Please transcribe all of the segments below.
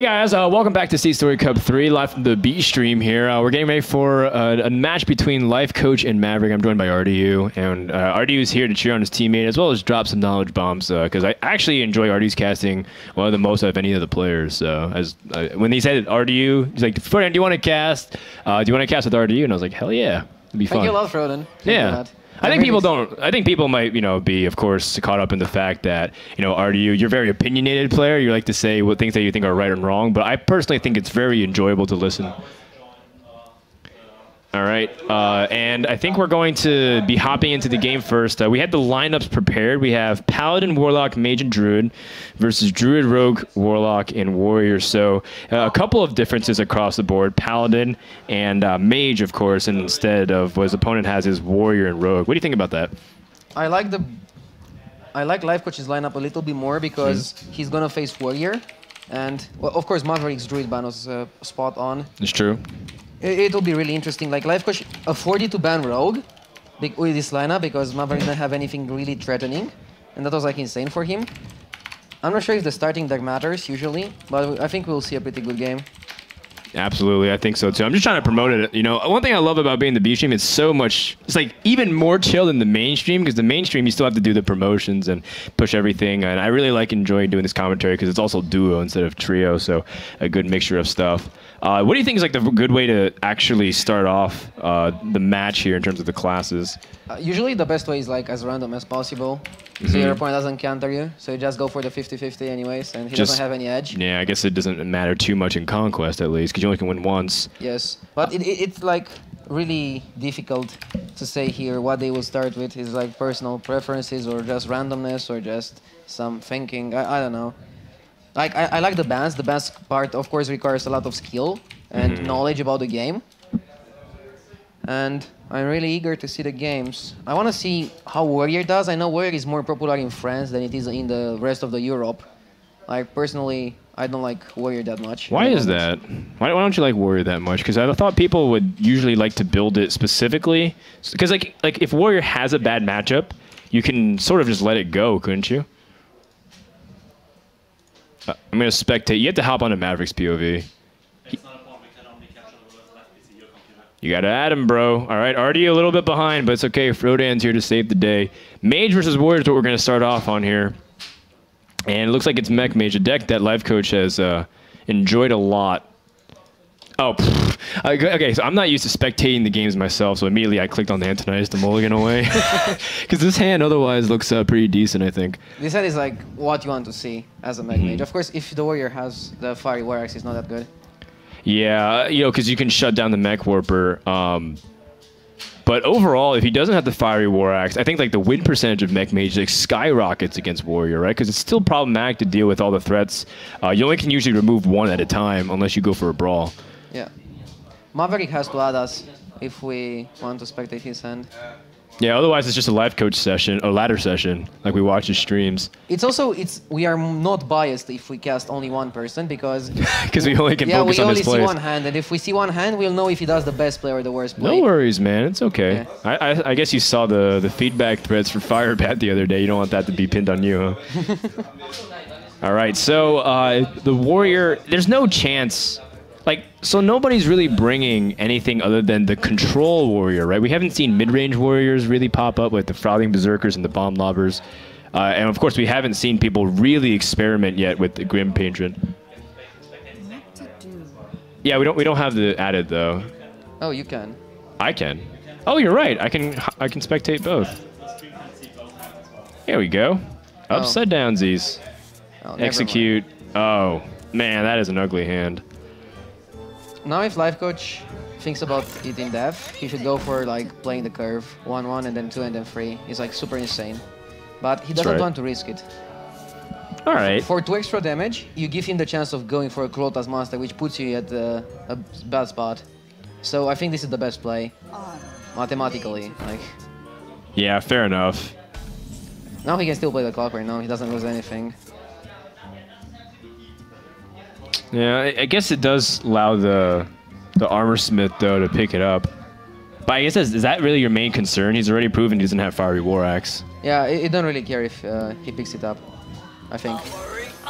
guys, uh, welcome back to SeatStory Cup 3, live from the B stream here. Uh, we're getting ready for a, a, match between Life Coach and Maverick. I'm joined by RDU, and uh, RDU is here to cheer on his teammate as well as drop some knowledge bombs because uh, I actually enjoy RDU's casting one of the most of any of the players. as uh, When he said RDU, he's like, Frodan, do you want to cast? Uh, do you want to cast with RDU? And I was like, hell yeah. It'd be fun. Thank you a lot, yeah. I think people don't. I think people might, you know, be of course caught up in the fact that you know, RDU, you're a very opinionated player. You like to say what things that you think are right and wrong. But I personally think it's very enjoyable to listen. All right, uh, and I think we're going to be hopping into the game first. Uh, we had the lineups prepared. We have Paladin, Warlock, Mage, and Druid versus Druid, Rogue, Warlock, and Warrior. So uh, a couple of differences across the board. Paladin and uh, Mage, of course, and instead of what his opponent has is Warrior and Rogue. What do you think about that? I like the I like Life Coach's lineup a little bit more because mm. he's gonna face Warrior, and well, of course Maverick's Druid ban was uh, spot on. It's true it, will be really interesting. Like Life Coach afforded to ban Rogue with this lineup because Maverick didn't have anything really threatening, and that was like insane for him. I'm not sure if the starting deck matters usually, but I think we'll see a pretty good game. Absolutely, I think so too. I'm just trying to promote it. You know, one thing I love about being the B stream is so much. It's like even more chill than the mainstream because the mainstream you still have to do the promotions and push everything. And I really like enjoying doing this commentary because it's also duo instead of trio, so a good mixture of stuff. Uh, what do you think is like the good way to actually start off uh, the match here in terms of the classes? Uh, usually the best way is like as random as possible. Mm -hmm. So your opponent doesn't counter you, so you just go for the 50-50 anyways, and he just, doesn't have any edge. Yeah, I guess it doesn't matter too much in Conquest at least, because you only can win once. Yes, but it, it, it's like really difficult to say here what they will start with. Is like personal preferences or just randomness or just some thinking. I, I don't know. Like I, I like the bans. The bans part, of course, requires a lot of skill and mm -hmm. knowledge about the game. And I'm really eager to see the games. I want to see how Warrior does. I know Warrior is more popular in France than it is in the rest of the Europe. Like personally, I don't like Warrior that much. Why is that? Why, why don't you like Warrior that much? Because I thought people would usually like to build it specifically. Because like like if Warrior has a bad matchup, you can sort of just let it go, couldn't you? Uh, I'm gonna spectate. You have to hop on a Mavericks POV. You got to add him, bro. All right, already a little bit behind, but it's okay. Frodan's here to save the day. Mage versus Warrior is what we're going to start off on here. And it looks like it's Mech Mage, a deck that Life Coach has uh, enjoyed a lot. Oh, okay, so I'm not used to spectating the games myself, so immediately I clicked on the Antonidas the mulligan away. Because this hand otherwise looks uh, pretty decent, I think. This hand is like what you want to see as a Mech mm -hmm. Mage. Of course, if the Warrior has the Fiery War Axe, it's not that good. Yeah, you know, because you can shut down the Mech Warper. Um, but overall, if he doesn't have the Fiery War Axe, I think like the win percentage of Mech Mage like skyrockets against Warrior, right? Because it's still problematic to deal with all the threats. Uh, you only can usually remove one at a time unless you go for a brawl. Yeah. Maverick has to add us if we want to spectate his hand. Yeah, otherwise it's just a Life Coach session, a ladder session, like we watch his streams. It's also it's we are not biased if we cast only one person because because we only can yeah, focus on his plays. Yeah, we only see one hand, and if we see one hand, we'll know if he does the best play or the worst play. No worries, man. It's okay. Yeah. I, I, I guess you saw the the feedback threads for Firebat the other day. You don't want that to be pinned on you, huh? All right, so uh, the warrior. There's no chance like so nobody's really bringing anything other than the control warrior, right? We haven't seen mid-range warriors really pop up with the frothing berserkers and the bomb lobbers. Uh, and of course, we haven't seen people really experiment yet with the grim patron. Yeah, we don't we don't have the added though. Oh, you can. I can. Oh, you're right. I can I can spectate both. Here we go. Oh. Upside downsies. Oh, Execute. Oh man, that is an ugly hand now if life coach thinks about it in depth, he should go for like playing the curve, one one and then two and then three. It's like super insane, but he doesn't right. want to risk it. All right. For two extra damage, you give him the chance of going for a Klotas monster, which puts you at uh, a bad spot. So I think this is the best play, mathematically. Like. Yeah, fair enough. Now he can still play the clock right now. He doesn't lose anything. Yeah, I guess it does allow the the armor smith though to pick it up. But I guess that's, is that really your main concern? He's already proven he doesn't have fiery war axe. Yeah, it, don't really care if uh, he picks it up. I think.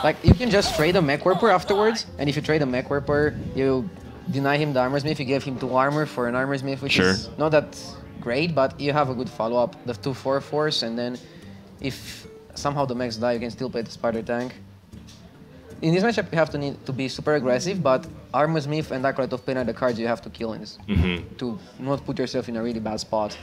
Like you can just trade a mech warper afterwards, and if you trade a mech warper, you deny him the armor smith. If you give him two armor for an armor smith, which Sure. is not that great, but you have a good follow up. The two four fours, and then if somehow the mechs die, you can still play the spider tank. In this matchup, you have to need to be super aggressive, but armor smith and acolyte of pain are the cards you have to kill in this hmm to not put yourself in a really bad spot.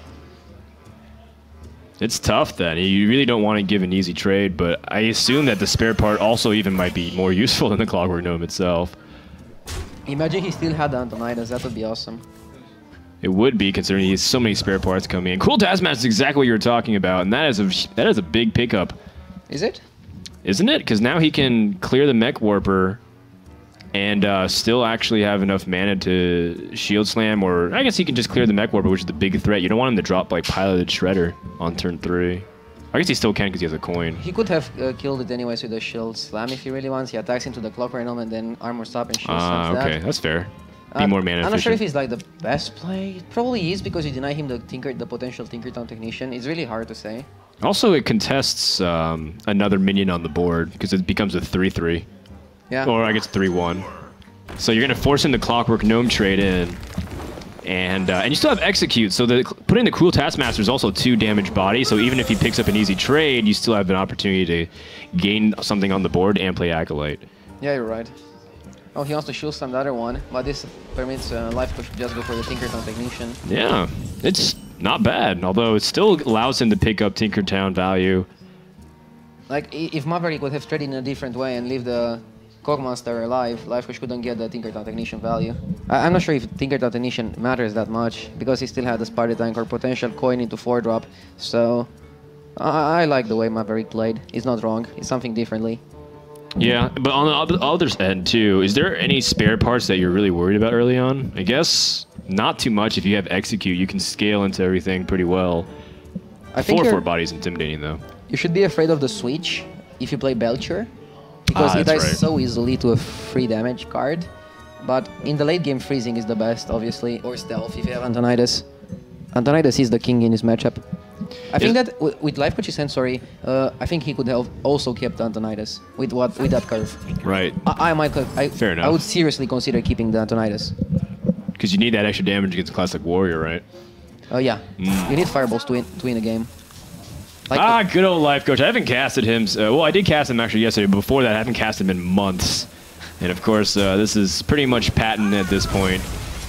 It's tough then. You really don't want to give an easy trade, but I assume that the spare part also even might be more useful than the Clockwork Gnome itself. Imagine he still had the Antonidas, that would be awesome. It would be considering he has so many spare parts coming in. Cruel Taskmaster is exactly what you were talking about, and that is a that is a big pickup, Is it? Isn't it? Because now he can clear the Mech Warper and uh, still actually have enough mana to Shield Slam, or I guess he can just clear the Mech Warper, which is the big threat. You don't want him to drop like Piloted Shredder on turn three. I guess he still can because he has a coin. He could have uh, killed it anyways with a shield slam if he really wants. He attacks into the clockwork gnome and then armor stop and shield Ah, okay, that. that's fair. Be Uh, more mana I'm not sure if he's like the best play. It probably is because you deny him the tinker, the potential Tinkertown technician. It's really hard to say. Also, it contests um, another minion on the board because it becomes a 3 3. Yeah. Or I guess 3 1. So you're going to force him to Clockwork Gnome trade in. And uh, and you still have Execute, so the, putting the Cruel Taskmaster is also 2 damage body, so even if he picks up an easy trade, you still have an opportunity to gain something on the board and play Acolyte. Yeah, you're right. Oh, he wants to shield slam the other one, but this permits uh, Life Coach to just go for the Tinkertown technician. Yeah, it's not bad, although it still allows him to pick up Tinkertown value. Like, if Maverick would have traded in a different way and leave the Cogmaster alive, Life couldn't get the Tinkertown Technician value. I- I'm not sure if Tinkertown Technician matters that much, because he still had the Spider Tank or potential coin into 4 drop, so... I, I like the way Maverick played. He's not wrong. It's something differently. Yeah, but on the oth- other end too, is there any spare parts that you're really worried about early on? I guess not too much. If you have execute, you can scale into everything pretty well. I think Four four body's intimidating though. you should be afraid of the switch if you play Belcher, because Ah, it dies right. so easily to a free damage card. But in the late game, freezing is the best, obviously, or stealth if you have Antonidas. Antonidas is the king in this matchup. I think that w- with Life Coach Sensory, uh, I think he could have also kept Antonidas with what with that curve. Right, I, I might, I, Fair I would seriously consider keeping the Antonidas. Because you need that extra damage against classic warrior, right? Oh yeah, you need fireballs to win to win a game. Like Mm. ah, good old life coach. I haven't casted him. Uh, well, I did cast him actually yesterday. But before that, I haven't cast him in months. And of course, uh, this is pretty much patent at this point.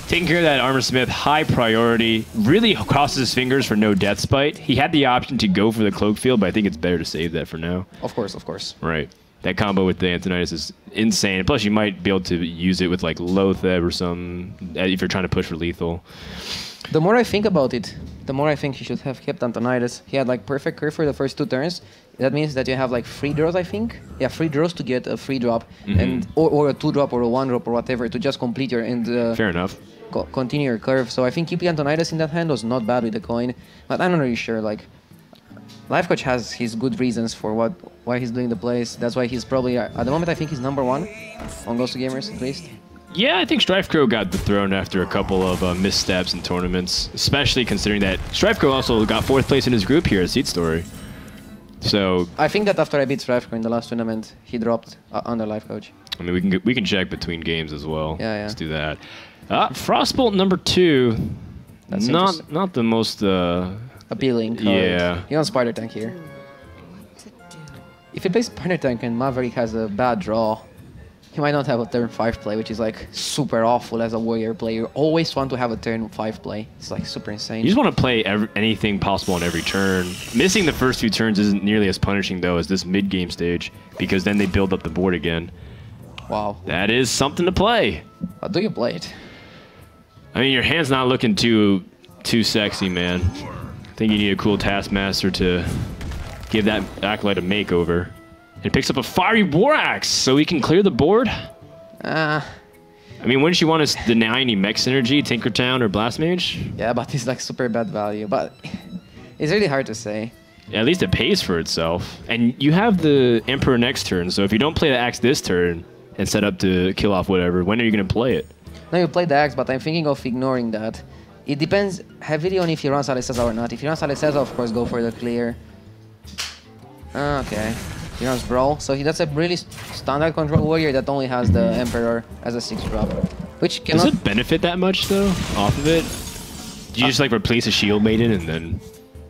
Taking care of that armor smith, high priority. Really crosses his fingers for no death spite. He had the option to go for the cloak field, but I think it's better to save that for now. of course, of course. Right. That combo with the Antonidas is insane. Plus, you might be able to use it with like Loatheb or some uh, if you're trying to push for lethal. The more I think about it, the more I think he should have kept Antonidas. He had like perfect curve for the first two turns. That means that you have like three draws, I think. Yeah, three draws to get a free drop, Mm-hmm. and or, or a two drop or a one drop or whatever to just complete your and uh, Fair enough. co- continue your curve. So I think keeping Antonidas in that hand was not bad with the coin, but I'm not really sure. Like, Life Coach has his good reasons for what why he's doing the plays. That's why he's probably at the moment I think he's number one on GosuGamers at least. Yeah, I think StrifeCro got the throne after a couple of uh, missteps in tournaments, especially considering that StrifeCro also got fourth place in his group here at SeatStory. So, I think that after I beat StrifeCro in the last tournament, he dropped uh, under Life Coach. I mean, we can we can check between games as well. Yeah, yeah. Let's do that. Uh, Frostbolt number two. That's not not the most. Uh, appealing card. Yeah. He wants Spider Tank here. If he plays Spider Tank and Maverick has a bad draw, he might not have a turn 5 play, which is like super awful as a warrior player. You always want to have a turn 5 play. It's like super insane. You just want to play ev anything possible on every turn. Missing the first few turns isn't nearly as punishing though as this mid-game stage because then they build up the board again. wow. That is something to play. How do you play it? I mean, your hand's not looking too too sexy, man. I think you need a Cruel Taskmaster to give that acolyte a makeover. And picks up a fiery war axe, so he can clear the board. Ah, I mean, wouldn't you want to deny any mech synergy, Tinkertown or Blast Mage? yeah, but it's like super bad value. But it's really hard to say. At least it pays for itself. And you have the Emperor next turn, so if you don't play the axe this turn and set up to kill off whatever, when are you going to play it? Now you play the axe, but I'm thinking of ignoring that. It depends heavily on if he runs Alexstrasza or not. If he runs Alexstrasza, of course, go for the clear. Ah, Okay. Tyrannus Brawl. So he, that's a really standard control warrior that only has the Emperor as a 6 drop. Which cannot... Does it benefit that much though off of it? Do you just like replace a shield maiden and then?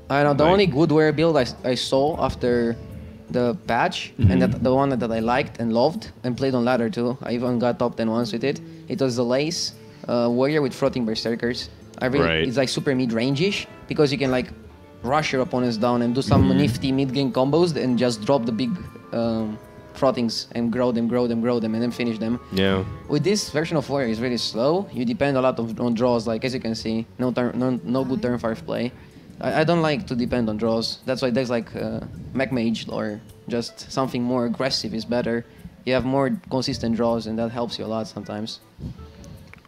I know, the like- only good warrior build I, I saw after the patch, and that the one that I liked and loved, and played on ladder too, I even got top 10 once with it, it was the Lace uh, warrior with Frothing Berserkers. I really, Right. It's like super mid-range-ish, because you can like rush your opponents down and do some nifty mid-game combos and just drop the big um, frothings and grow them, grow them, grow them, and then finish them. Yeah. With this version of Warrior, it's really slow. You depend a lot of, on draws, like as you can see, no turn, no, no good turn five play. I, I don't like to depend on draws. That's why decks like uh, Mech Mage or just something more aggressive is better. You have more consistent draws, and that helps you a lot sometimes.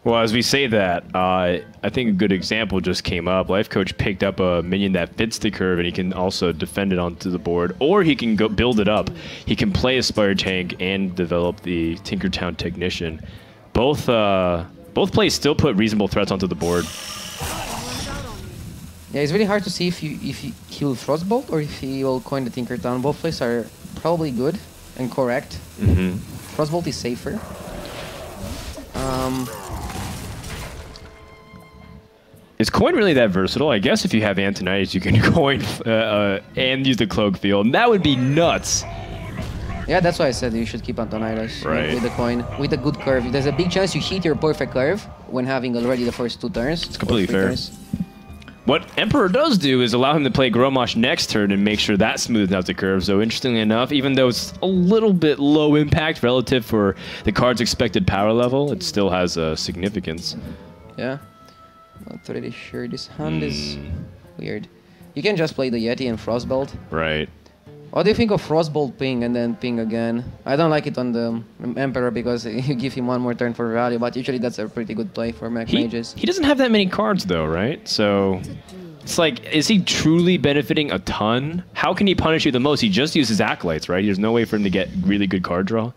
Well, as we say that, uh, I think a good example just came up. Life Coach picked up a minion that fits the curve, and he can also defend it onto the board, or he can go build it up. He can play a Spider Tank and develop the Tinkertown Technician. Both uh, both plays still put reasonable threats onto the board. Yeah, it's really hard to see if you if he, he will Frostbolt or if he will coin the Tinkertown. Both plays are probably good and correct. hmm Frostbolt is safer. Um, Is coin really that versatile? I guess if you have Antonidas, you can coin uh, uh, and use the Cloak Field, and that would be nuts. Yeah, that's why I said you should keep Antonidas Right. with the coin, with a good curve. There's a big chance you hit your perfect curve when having already the first two turns. It's completely fair. What Emperor does do is allow him to play Grommash next turn and make sure that smooths out the curve. So interestingly enough, even though it's a little bit low impact relative for the card's expected power level, it still has uh, significance. Yeah. Not really sure. This hand is Hmm. weird. You can just play the Yeti and Frostbolt. Right. What do you think of Frostbolt ping and then ping again? I don't like it on the Emperor because you give him one more turn for value, but usually that's a pretty good play for Mech He, Mages. he doesn't have that many cards though, right? So it's like, is he truly benefiting a ton? How can he punish you the most? He just uses acolytes, right? There's no way for him to get really good card draw.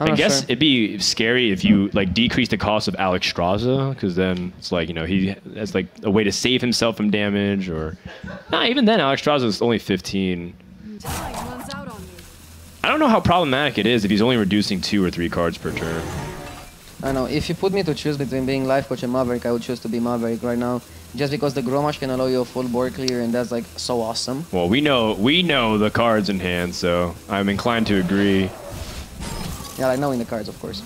I'm I guess sure. it'd be scary if you like decrease the cost of Alexstrasza, because then it's like you know he has like a way to save himself from damage, or nah, even then Alexstrasza is only 15. Time runs out on me. I don't know how problematic it is if he's only reducing two or three cards per turn. I know. If you put me to choose between being Life Coach and Maverick, I would choose to be Maverick right now. Just because the Grommash can allow you a full board clear, and that's like so awesome. Well, we know we know the cards in hand, so I'm inclined to agree. Yeah, like knowing the cards, of course.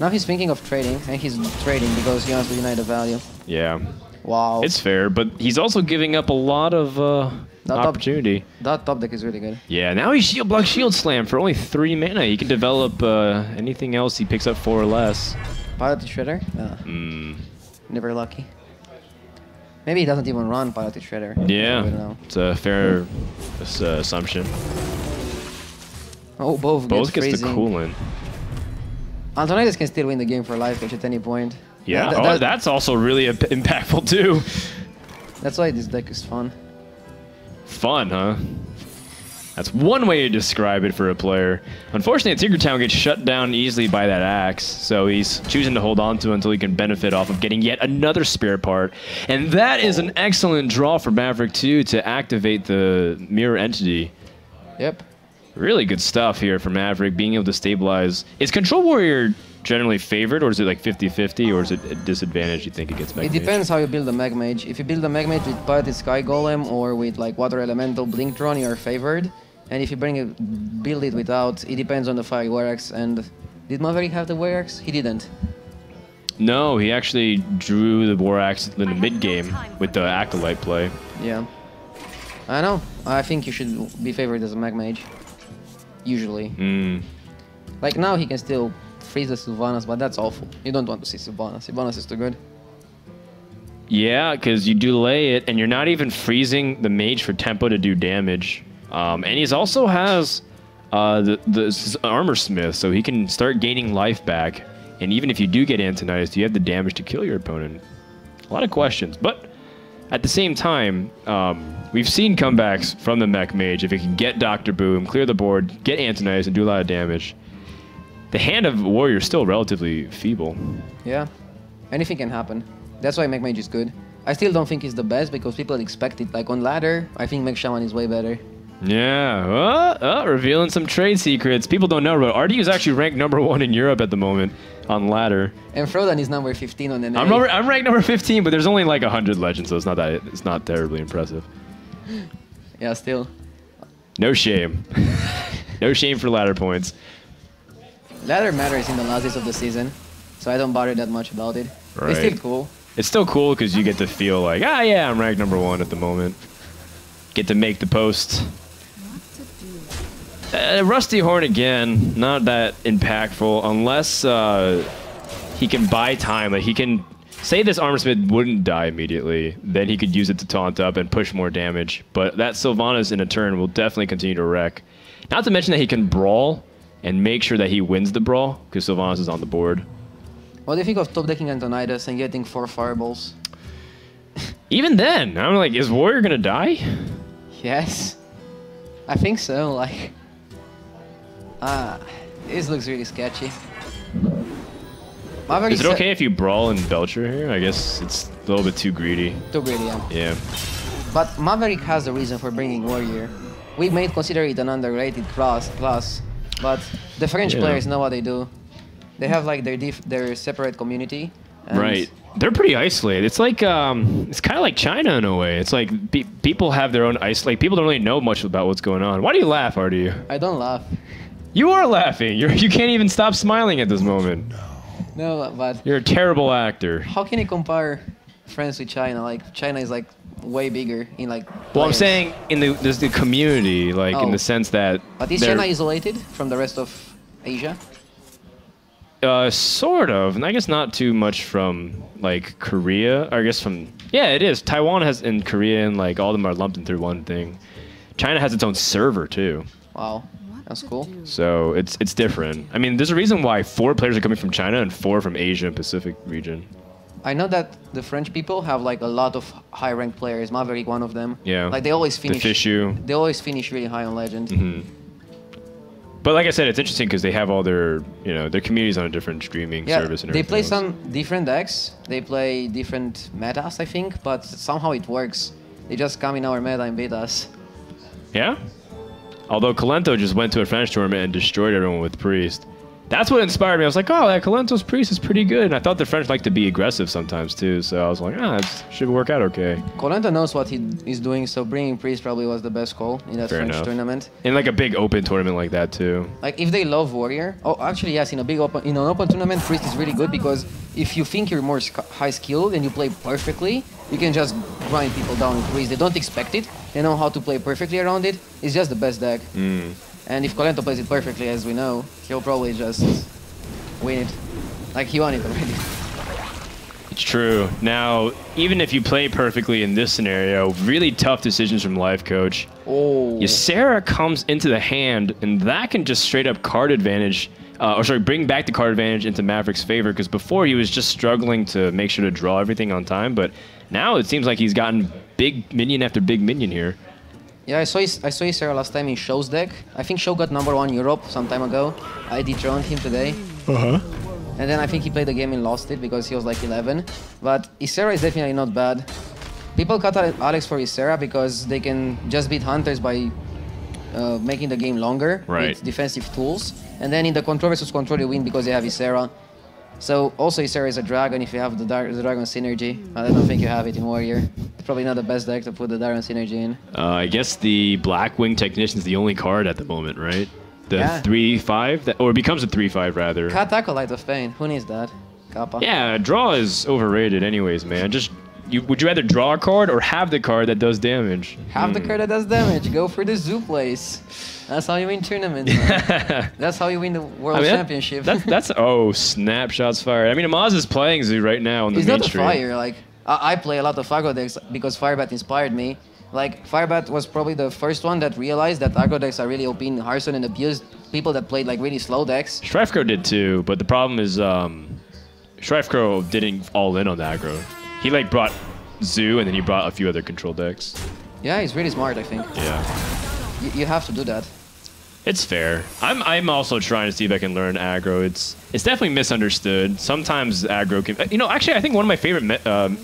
Now he's thinking of trading, and he's trading because he wants to unite the value. Yeah, Wow. it's fair, but he's also giving up a lot of uh, up- opportunity. that top deck is really good. Yeah, now he's shield block shield slam for only three mana. He can develop uh, anything else he picks up four or less. Piloted Shredder? Uh, Mm. never lucky. Maybe he doesn't even run Piloted Shredder. I don't Yeah, know. it's a fair uh, assumption. Oh, both, Both get gets the coolant. Antonidas can still win the game for Life at any point. Yeah, That- oh, that- that's also really impactful too. That's why this deck is fun. Fun, huh? That's one way to describe it for a player. Unfortunately, Tinkertown gets shut down easily by that axe, so he's choosing to hold on to it until he can benefit off of getting yet another spare part. And that is an excellent draw for Maverick 2 to activate the mirror entity. Yep. Really good stuff here for Maverick, being able to stabilize. Is Control Warrior generally favored, or is it like 50-50, or is it a disadvantage, you think, it gets against Mech It Mage? depends how you build a Mech Mage. If you build a Mech Mage with Piloted Sky Golem or with like Water Elemental Blink Drone, you are favored. And if you bring it, build it without, it depends on the Fiery War Axe. And did Maverick have the War Axe? He didn't. No, he actually drew the War Axe in the mid game with the Acolyte play. Yeah. I know. I think you should be favored as a Mech Mage. Usually. Mm. Like now he can still freeze the Sylvanas, but that's awful. You don't want to see Sylvanas. Sylvanas is too good. Yeah, because you delay it, and you're not even freezing the mage for tempo to do damage. Um, and he's also has uh, the, the armor smith, so he can start gaining life back. And even if you do get Antonidas, you have the damage to kill your opponent. A lot of questions, but at the same time, um, we've seen comebacks from the mech mage if it can get Doctor Boom, clear the board, get Antonidas, and do a lot of damage. The hand of warrior is still relatively feeble. Yeah. Anything can happen. That's why Mech Mage is good. I still don't think he's the best because people expect it. Like on ladder, I think Mech Shaman is way better. Yeah, uh, uh, revealing some trade secrets. People don't know, but RDU is actually ranked number one in Europe at the moment on ladder. And Frodan is number 15 on the I'm, number, I'm ranked number 15, but there's only like 100 legends, so it's not that it's not terribly impressive. Yeah, still. No shame. no shame for ladder points. Ladder matters in the last days of the season, so I don't bother that much about it. Right. It's still cool. It's still cool because you get to feel like, ah, yeah, I'm ranked number one at the moment. Get to make the post. Uh, Rusty Horn again, not that impactful unless uh, he can buy time. Like he can say this Armorsmith wouldn't die immediately, then he could use it to taunt up and push more damage. But that Sylvanas in a turn will definitely continue to wreck. Not to mention that he can brawl and make sure that he wins the brawl because Sylvanas is on the board. What do you think of top decking Antonidas and getting four fireballs? Even then, I'm like, is Warrior gonna die? Yes. I think so, like... Ah, this looks really sketchy. Maverick Is it okay if you brawl in Belcher here? I guess it's a little bit too greedy. Too greedy, yeah. Yeah. But Maverick has a reason for bringing Warrior. We may consider it an underrated class, class but the French Yeah. players know what they do. They have like their their separate community. and- Right. They're pretty isolated. It's like um, it's kind of like China in a way. It's like pe- people have their own. Like people don't really know much about what's going on. Why do you laugh, RDU? I don't laugh. You are laughing. You're you can't even stop smiling at this moment. No, but You're a terrible actor. how can you compare France with China? Like China is like way bigger in like. Well, I'm players. saying in the there's the community, like in Oh. the sense that. But is they're- China isolated from the rest of Asia? Uh, sort of, and I guess not too much from like Korea. Or I guess from yeah, it is. Taiwan has and Korea and like all of them are lumped into one thing. China has its own server too, Wow, that's cool. so it's it's different. I mean, there's a reason why four players are coming from China and four from Asia and Pacific region. I know that the French people have like a lot of high ranked players. Maverick, one of them. Yeah. Like they always finish. The finish. Fishu. They always finish really high on Legend. Mm-hmm. But like I said, it's interesting because they have all their you know their communities on a different streaming Yeah, service and everything. they play else. some different decks. They play different metas, I think, but somehow it works. They just come in our meta and beat us. Yeah. Although Kolento just went to a French tournament and destroyed everyone with Priest. That's what inspired me. I was like, oh, that Kolento's Priest is pretty good. And I thought the French like to be aggressive sometimes too. So I was like, ah, it should work out okay. Kolento knows what he is doing, so bringing Priest probably was the best call in that Fair French enough. tournament. In like a big open tournament like that too. Like if they love Warrior, oh actually yes, in a big open in an open tournament, Priest is really good because if you think you're more high skilled and you play perfectly, you can just grind people down in Priest. They don't expect it. They know how to play perfectly around it. It's just the best deck. Mm. And if Kolento plays it perfectly, as we know, he'll probably just win it. Like he won it already. It's true. Now, even if you play perfectly in this scenario, really tough decisions from Life Coach. Oh. Ysera comes into the hand, and that can just straight up card advantage, uh, or sorry, bring back the card advantage into Maverick's favor. Because before he was just struggling to make sure to draw everything on time, but now it seems like he's gotten big minion after big minion here. Yeah, I saw his, I saw his Ysera last time in Sjow's deck. I think Sjow got number one Europe some time ago. I dethroned him today. Uh huh. And then I think he played the game and lost it because he was like 11. But Ysera is definitely not bad. People cut Alex for Ysera because they can just beat Hunters by uh, making the game longer Right. with defensive tools. And then in the control versus control, you win because they have Ysera. So also Ysera is a dragon if you have the, the dragon synergy. I don't think you have it in Warrior. It's probably not the best deck to put the dragon synergy in. Uh, I guess the Blackwing Technician is the only card at the moment, right? The Yeah. three five, that, or it becomes a three five rather. Cat Acolyte of Pain. Who needs that? Kappa. Yeah, draw is overrated, anyways, man. Just you, would you rather draw a card or have the card that does damage? Have the card that does damage. Go for the zoo place. That's how you win tournaments. That's how you win the world I mean, that- championship. That's that's oh snapshots fired. I mean, Amaz is playing Zoo right now on the He's main not a stream. fire. Like I, I play a lot of aggro decks because Firebat inspired me. Like Firebat was probably the first one that realized that aggro decks are really OP in Hearthstone and abused people that played like really slow decks. StrifeCro did too, but the problem is um, StrifeCro didn't all in on the aggro. He like brought Zoo and then he brought a few other control decks. Yeah, he's really smart. I think Yeah. you, you have to do that. It's fair. I'm I'm also trying to see if I can learn aggro. It's it's definitely misunderstood. Sometimes aggro can. You know, actually, I think one of my favorite me- um,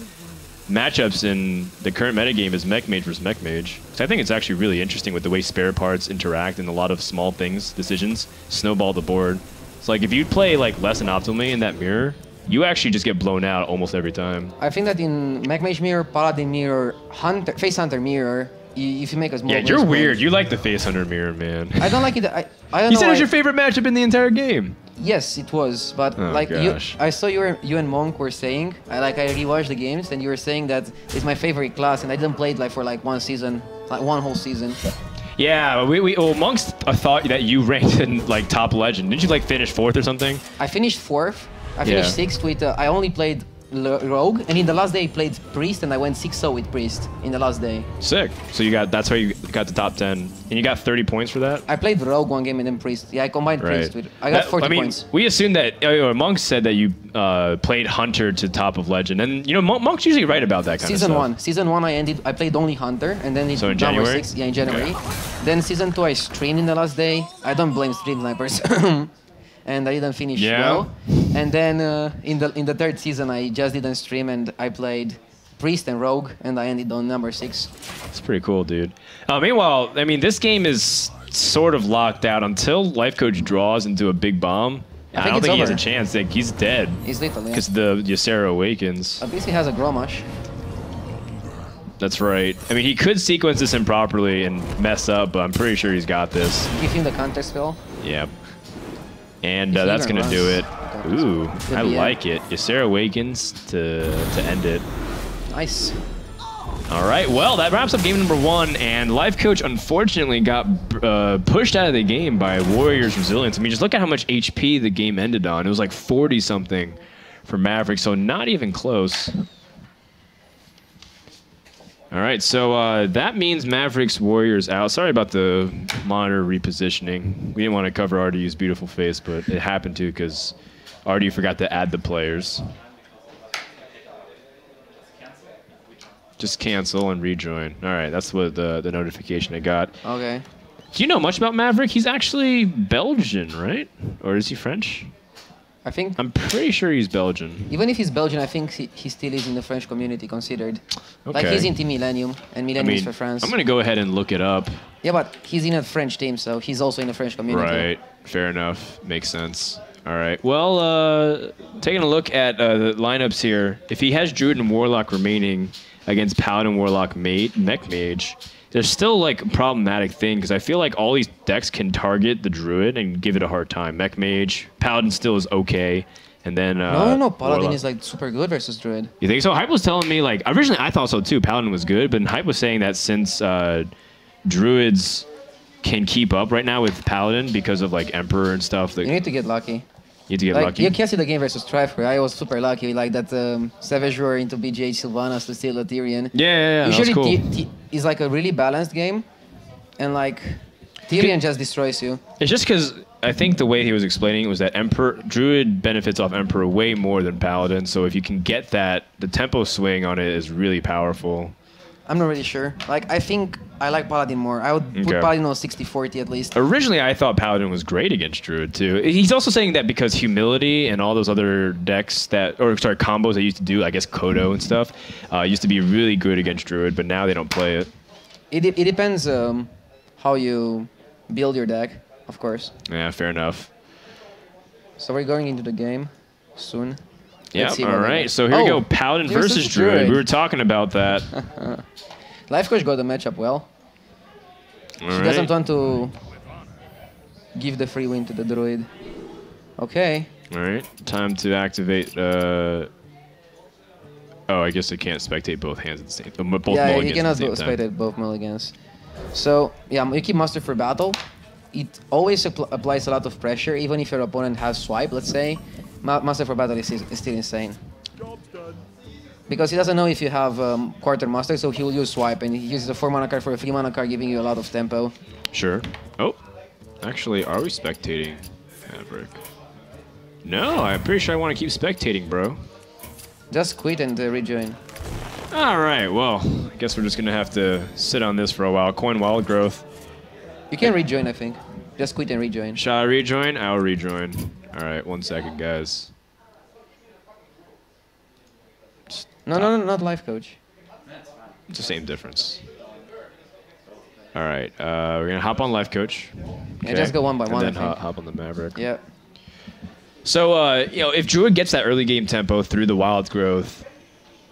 matchups in the current metagame is Mech Mage versus Mech Mage. So I think it's actually really interesting with the way spare parts interact and a lot of small things, decisions, snowball the board. It's like if you play like less than optimally in that mirror, you actually just get blown out almost every time. I think that in Mech Mage Mirror, Paladin Mirror, Hunter, Face Hunter Mirror, if you make small Yeah, you're weird. You like the Face Hunter mirror, man. I don't like it. I, I don't You know. said it was your favorite matchup in the entire game. Yes, it was. But Oh, like you. I saw you, were, you and Monk were saying. I like I rewatched the games, and you were saying that it's my favorite class, and I didn't play it like for like one season, like one whole season. Yeah, we, we well, monks I thought that you ranked in like top legend. Didn't you like finish fourth or something? I finished fourth. I finished Yeah. sixth with. Uh, I only played Rogue, and in the last day I played Priest, and I went 6-0 with Priest in the last day. Sick. So you got that's how you got the top ten, and you got 30 points for that. I played Rogue one game and then Priest. Yeah, I combined Priest with. I got That- 40 I mean, points. we assumed that uh, Monk said that you uh, played Hunter to top of Legend, and you know Mon- Monk's usually right about that kind Season of stuff. one. Season one, I ended. I played only Hunter, and then it So in January? six. Yeah, in January. Okay. Then season two, I streamed in the last day. I don't blame stream snipers, and I didn't finish Yeah. well. And then uh, in the in the third season, I just didn't stream, and I played Priest and Rogue, and I ended on number six. It's pretty cool, dude. Uh, meanwhile, I mean, this game is sort of locked out until Life Coach draws into a big bomb. I, think don't think he has a chance. Like he's dead He's yeah. because the Ysera awakens. At least he has a Grommash. That's right. I mean, he could sequence this improperly and mess up, but I'm pretty sure he's got this. Give him the counter spell. Yep. And uh, that's gonna do it. Ooh, I like it. Ysera awakens to to end it. Nice. All right. Well, that wraps up game number one, and Life Coach unfortunately got uh, pushed out of the game by Warriors Resilience. I mean, just look at how much HP the game ended on. It was like 40 something for Maverick, so not even close. All right, so uh, that means Mavericks Warriors out. Sorry about the monitor repositioning. We didn't want to cover RDU's beautiful face, but it happened to because RDU forgot to add the players. Just cancel and rejoin. All right, that's what the, the notification I got. Okay. Do you know much about Maverick? He's actually Belgian, right? Or is he French? I think I'm pretty sure he's Belgian. even if he's Belgian, I think he, he still is in the French community considered. Like he's in Team Millennium, and I mean, is for France. I'm gonna go ahead and look it up. Yeah, but he's in a French team, so he's also in the French community. Right. Fair enough. Makes sense. All right. Well, uh, taking a look at uh, the lineups here, if he has Druid and Warlock remaining against Paladin, Warlock, Mate, Mech Mage, there's still like a problematic thing because I feel like all these decks can target the Druid and give it a hard time. Mech Mage, Paladin still is okay. And then uh, No, no, no. Paladin Warlock- is like super good versus Druid. You think so? Hype was telling me like originally I thought so too. Paladin was good, but Hype was saying that since uh, Druids can keep up right now with Paladin because of like Emperor and stuff, that you need to get lucky. Need to get Like lucky. you can see the game versus Trifer. I was super lucky, like that um, Savage Roar into BGH Sylvanas to steal a Tirion. yeah, yeah, yeah. Usually, cool. Is like a really balanced game, and like Tirion just destroys you. It's just because I think the way he was explaining it was that Emperor Druid benefits off Emperor way more than Paladin. So if you can get that, the tempo swing on it is really powerful. I'm not really sure. Like I think I like Paladin more. I would put Paladin on 60-40 at least. Originally, I thought Paladin was great against Druid too. He's also saying that because humility and all those other decks that, or sorry, combos they used to do, I guess Kodo and stuff, uh, used to be really good against Druid, but now they don't play it. It, it depends um, how you build your deck, of course. Yeah, fair enough. So we're going into the game soon. Yeah, see all what they right. got. So here we Oh, go, Paladin versus Druid. Druid. We were talking about that. Life Coach got the matchup well. All He doesn't want to give the free win to the Druid. Okay. All right, time to activate. Uh... Oh, I guess I can't spectate both hands at the same. Uh, both yeah, mulligans you cannot the time. spectate both mulligans. So yeah, you keep Muster for battle. It always appl- applies a lot of pressure, even if your opponent has swipe. Let's say, Ma- Muster for battle is, is still insane. Because he doesn't know if you have um, quartermaster, so he will use swipe, and he uses a four mana card for a three mana card, giving you a lot of tempo. Sure. Oh, actually, are we spectating Maverick? No, I'm pretty sure I want to keep spectating, bro. Just quit and uh, rejoin. All right, well, I guess we're just gonna have to sit on this for a while. Coin wild growth. You can rejoin, I think. Just quit and rejoin. Shall I rejoin? I'll rejoin. All right, one second, guys. No, no, no, not life coach. It's the same difference. All right, uh, we're gonna hop on life coach. Yeah, just go one by and one, I Then ho- think. hop on the Maverick. Yeah. So, uh, you know, if Druid gets that early game tempo through the wild growth,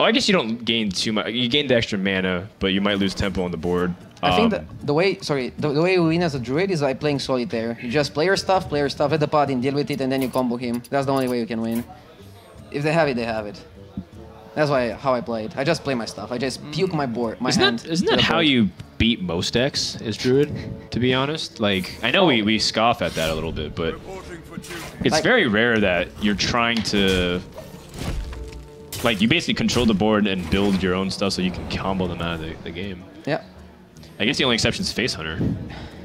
oh, I guess you don't gain too much. You gain the extra mana, but you might lose tempo on the board. I think Um, that the way, sorry, the, the way we win as a druid is by playing solitaire. You just play your stuff, play your stuff at the pot, and deal with it, and then you combo him. That's the only way you can win. If they have it, they have it. That's why how I play it. I just play my stuff. I just puke my board, my Isn't hand. that, isn't that how board. you beat most decks as Druid, to be honest? Like, I know we, we scoff at that a little bit, but it's Like- very rare that you're trying to. Like, you basically control the board and build your own stuff so you can combo them out of the, the game. Yeah. I guess the only exception is Face Hunter,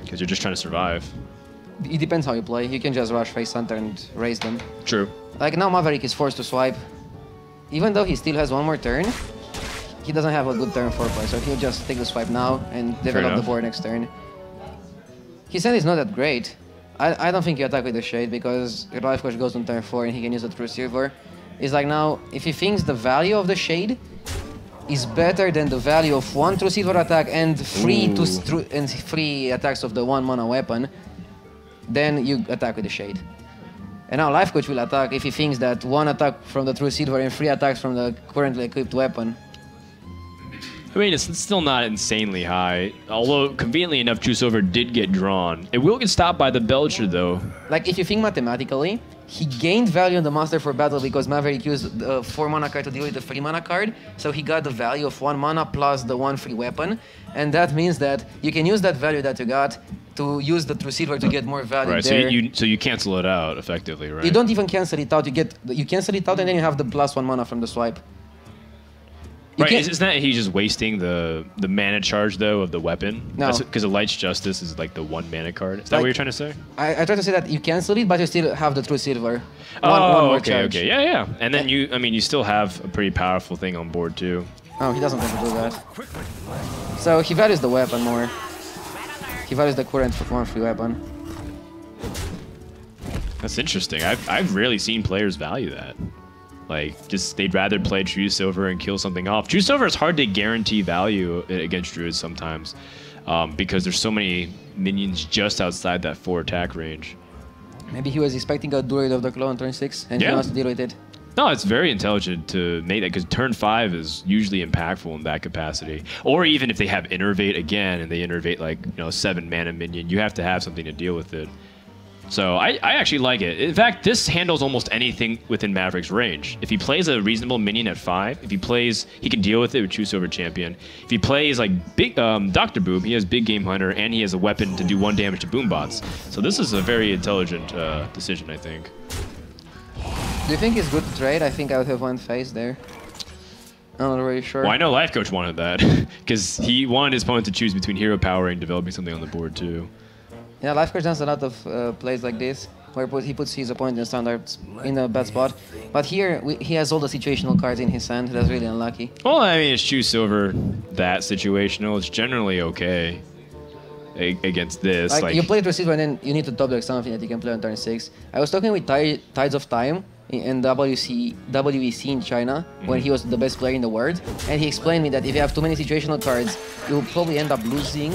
because you're just trying to survive. It depends how you play. You can just rush face hunter and raise them. True. Like now Maverick is forced to swipe. Even though he still has one more turn, he doesn't have a good turn for play, so he'll just take the swipe now and develop the board next turn. His hand is not that great. I, I don't think you attack with the shade because your life coach goes on turn 4 and he can use the true silver. It's like now, if he thinks the value of the shade is better than the value of one true silver attack and three to Ooh. stru- and three attacks of the one mana weapon, then you attack with the shade. And now Life Coach will attack if he thinks that one attack from the True Silver and three attacks from the currently equipped weapon. I mean, it's still not insanely high. Although, conveniently enough, True Silver did get drawn. It will get stopped by the Belcher, though. Like, if you think mathematically, he gained value on the Muster for Battle because Maverick used the 4 mana card to deal with the 3 mana card, so he got the value of 1 mana plus the 1 free weapon, and that means that you can use that value that you got to use the True Silver to get more value Right, so there. you, you so you cancel it out effectively, right? You don't even cancel it out, you get you cancel it out and then you have the plus 1 mana from the swipe. Right, isn't that he's just wasting the the mana charge though of the weapon? No. because the Light's Justice is like the one mana card. Is that Like- what you're trying to say? I, I try to say that you cancel it, but you still have the True Silver. Oh, one, oh, one more okay, charge. okay, yeah, yeah. And then eh. you, I mean, you still have a pretty powerful thing on board too. Oh, he doesn't want to do that. So he values the weapon more. He values the current for one free weapon. That's interesting. I've I've rarely seen players value that. Like, just they'd rather play True Silver and kill something off. True Silver is hard to guarantee value against Druids sometimes, um, because there's so many minions just outside that four attack range. Maybe he was expecting a Druid of the Claw on turn 6 and Yeah. he wants to deal with it. No, it's very intelligent to make that because turn five is usually impactful in that capacity. Or even if they have innervate again and they innervate like you know seven mana minion, you have to have something to deal with it. So I, I actually like it. In fact, this handles almost anything within Maverick's range. If he plays a reasonable minion at five, if he plays, he can deal with it with True Silver Champion. If he plays like big um, Doctor Boom, he has Big Game Hunter and he has a weapon to do one damage to Boombots. So this is a very intelligent uh, decision, I think. Do you think it's good to trade? I think I would have one face there. I'm not really sure. Well, I know Life Coach wanted that because he wanted his opponent to choose between hero power and developing something on the board too. Yeah, Life Coach does a lot of uh, plays like this, where he puts his opponent in standards in a bad spot. But here, we, he has all the situational cards in his hand. That's really unlucky. Well, I mean, it's True Silver that situational. It's generally okay a- against this. Like, Like, you play Receiver and then you need to top deck something that you can play on turn 6. I was talking with Ti- Tides of Time in, WC, WEC in China when Mm-hmm. he was the best player in the world. And he explained me that if you have too many situational cards, you'll probably end up losing.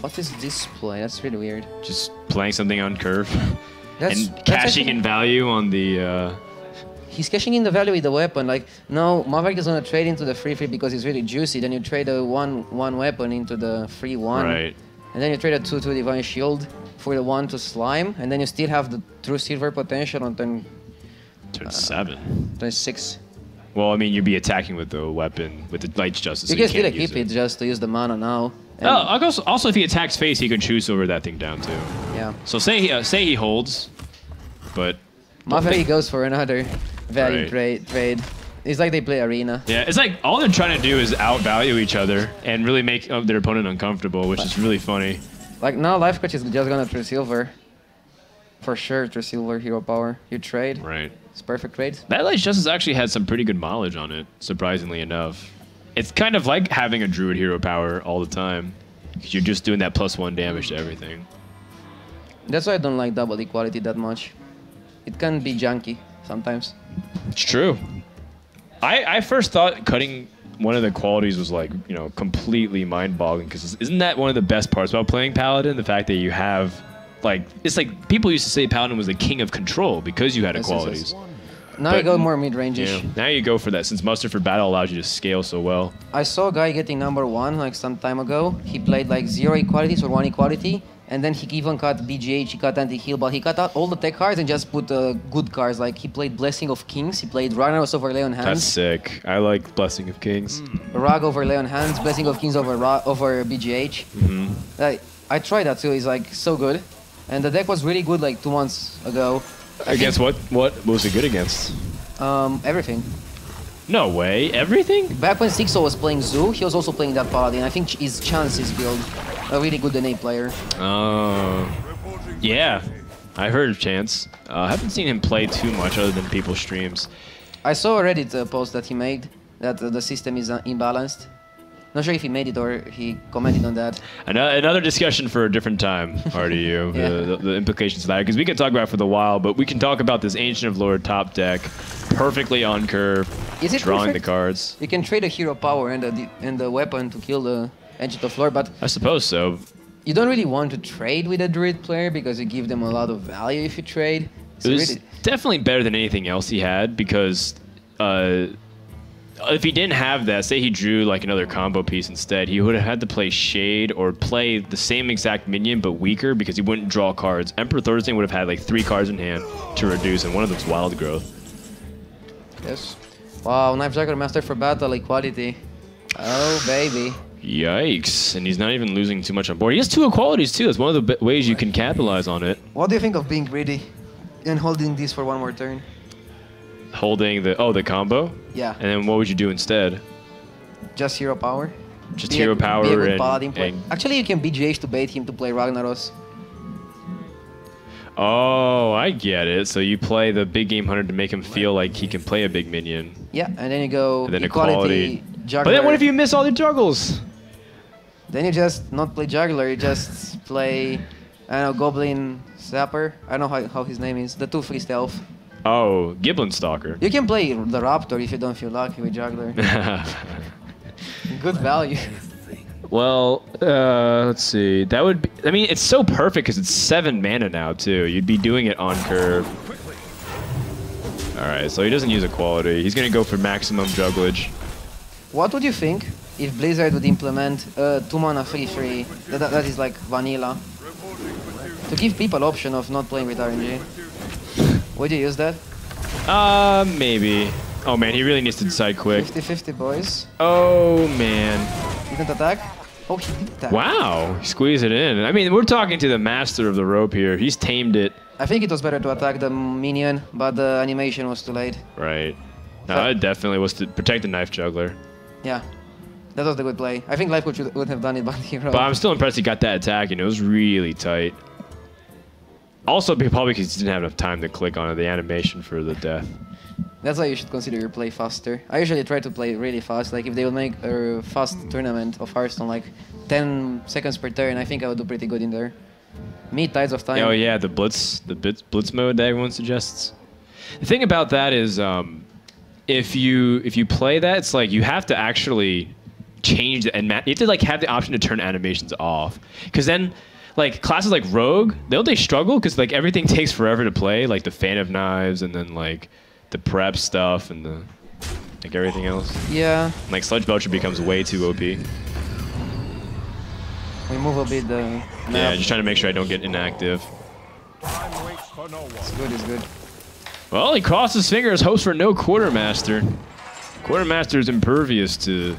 What is this play? That's really weird. just playing something on curve That's, and that's cashing actually- in value on the. Uh, He's cashing in the value with the weapon. Like, no, Maverick is gonna trade into the free free because it's really juicy. Then you trade a one one weapon into the free one. Right. And then you trade a two two divine shield for the one to slime, and then you still have the true silver potential on turn turn seven. turn six. Well, I mean, you'd be attacking with the weapon with the light Justice. You so can still can't use it just to use the mana now. And- Oh, also, also, if he attacks face, he can choose silver that thing down too. yeah. So say he uh, say he holds, but Maverick goes for another value Right. trade trade. It's like they play arena. Yeah, it's like all they're trying to do is outvalue each other and really make uh, their opponent uncomfortable, which is really funny. Like now, life coach is just gonna true silver. For sure, true silver hero power. You trade. Right. It's perfect trade. That Light's Justice actually had some pretty good mileage on it, surprisingly enough. It's kind of like having a Druid hero power all the time. Because you're just doing that plus one damage to everything. That's why I don't like double equality that much. It can be junky sometimes. It's true. I, I first thought cutting one of the qualities was like you know completely mind-boggling because isn't that one of the best parts about playing paladin the fact that you have like it's like people used to say paladin was the king of control because you had Yes, yes, yes. Now But- you go more mid-range-ish. yeah now you go for that since muster for battle allows you to scale so well I saw a guy getting number one like some time ago. He played like zero equalities or one equality, and then he even cut BGH, he cut anti-heal, but he cut out all the tech cards and just put uh, good cards. Like he played Blessing of Kings, he played Ragnaros over Leon that's Hands, sick i like blessing of kings Rag over Lay on Hands, Blessing of Kings over Ra- over BGH. Mhm. I, I tried that too. It's like so good, and the deck was really good like two months ago. I against what what was it good against Um, everything. no way everything Back when Sixo was playing Zoo, he was also playing that Paladin. And I think his Chance is build a really good NA player. Oh, yeah. I heard of Chance. Uh, I haven't seen him play too much other than people's streams. I saw a Reddit uh, post that he made that uh, the system is uh, imbalanced. Not sure if he made it or he commented on that. Another discussion for a different time, RDU, Yeah. the, the, the implications of that. Because we can talk about it for the while, but we can talk about this Ancient of Lore top deck, perfectly on curve, Is it drawing perfect? the cards. You can trade a hero power and the and the weapon to kill the Ancient of Lore, but I suppose so. you don't really want to trade with a Druid player because you give them a lot of value if you trade. So It was really, definitely better than anything else he had because uh, if he didn't have that, say he drew like another combo piece instead, he would have had to play Shade or play the same exact minion but weaker because he wouldn't draw cards. Emperor Thaurissan would have had like three cards in hand to reduce, and one of them's Wild Growth. yes. Wow, Knife Juggler Muster for Battle equality. Oh baby. Yikes! And he's not even losing too much on board. He has two equalities too. That's one of the b- ways you can capitalize on it. What do you think of being greedy and holding this for one more turn? Holding the oh the combo, Yeah, and then what would you do instead? just hero power. Just Be hero a, power be a good and, and Actually, you can BGH to bait him to play Ragnaros. Oh, I get it. So you play the big game hunter to make him feel like he can play a big minion. Yeah, and then you go And then equality, equality. juggler. But then what if you miss all the juggles? Then you just not play juggler. You just play, I don't know, goblin sapper. I don't know how, how his name is. The two free stealth. Oh, Giblin Stalker. You can play the raptor if you don't feel lucky with juggler. good value. well, uh, let's see. That would be. I mean, it's so perfect because it's seven mana now too. You'd be doing it on curve. All right, so he doesn't use equality. He's gonna go for maximum jugglage. What would you think if Blizzard would implement a two mana free free that, that, that is like vanilla to give people option of not playing with RNG? Would you use that? Uh, maybe. Oh man, he really needs to decide quick. 50-50 boys. Oh man. You didn't attack? Oh, he did attack. Wow, squeeze it in. I mean, we're talking to the master of the rope here. He's tamed it. I think it was better to attack the minion, but the animation was too late. Right. No, it definitely was to protect the knife juggler. Yeah, that was the good play. I think Lifecoach would, would have done it, but hero. But I'm still impressed he got that attack, and it was really tight. Also, probably because he didn't have enough time to click on it, the animation for the death. That's why you should consider your play faster. I usually try to play really fast. Like if they would make a fast tournament of Hearthstone, like 10 seconds per turn, I think I would do pretty good in there. Meet Tides of Time. Oh yeah, the blitz, the blitz, blitz mode that everyone suggests. The thing about that is, um, if you if you play that, it's like you have to actually change the and you have to like have the option to turn animations off, because then. Like classes like Rogue, don't they struggle because like everything takes forever to play, like the Fan of Knives and then like the prep stuff and the like everything else. Yeah, Like Sludge Belcher becomes way too OP. we move a bit the Yeah, just trying to make sure I don't get inactive. It's good, it's good. Well, he crossed his fingers, hopes for no Quartermaster. Quartermaster is impervious to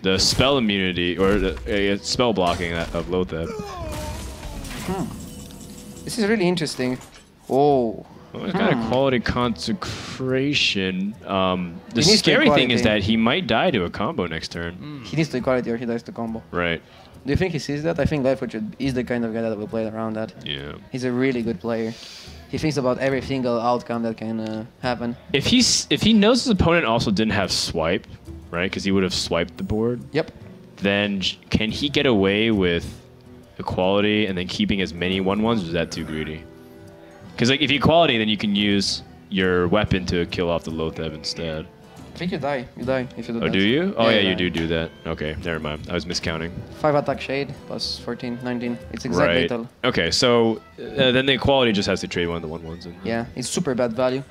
the spell immunity or the uh, spell blocking of Loatheb. This is really interesting. Oh, Well, he's got a quality consecration. Um, the He needs to scary thing is that he might die to a combo next turn. he needs to equality or he dies to combo. Right. Do you think he sees that? I think Lifecoach is the kind of guy that will play around that. Yeah. He's a really good player. He thinks about every single outcome that can uh, happen. If he's if he knows his opponent also didn't have swipe, right? Because he would have swiped the board. Yep. then can he get away with equality and then keeping as many one ones? Is that too greedy? Because like if you equality, then you can use your weapon to kill off the Loatheb instead. I think you die. You die if you do Oh, that. do you? Oh, yeah, you die. do do that. Okay, never mind. I was miscounting. 5 attack shade plus 14, 19. It's exact right. lethal. Okay, so uh, then the equality just has to trade one of the one ones. And, Yeah, it's super bad value.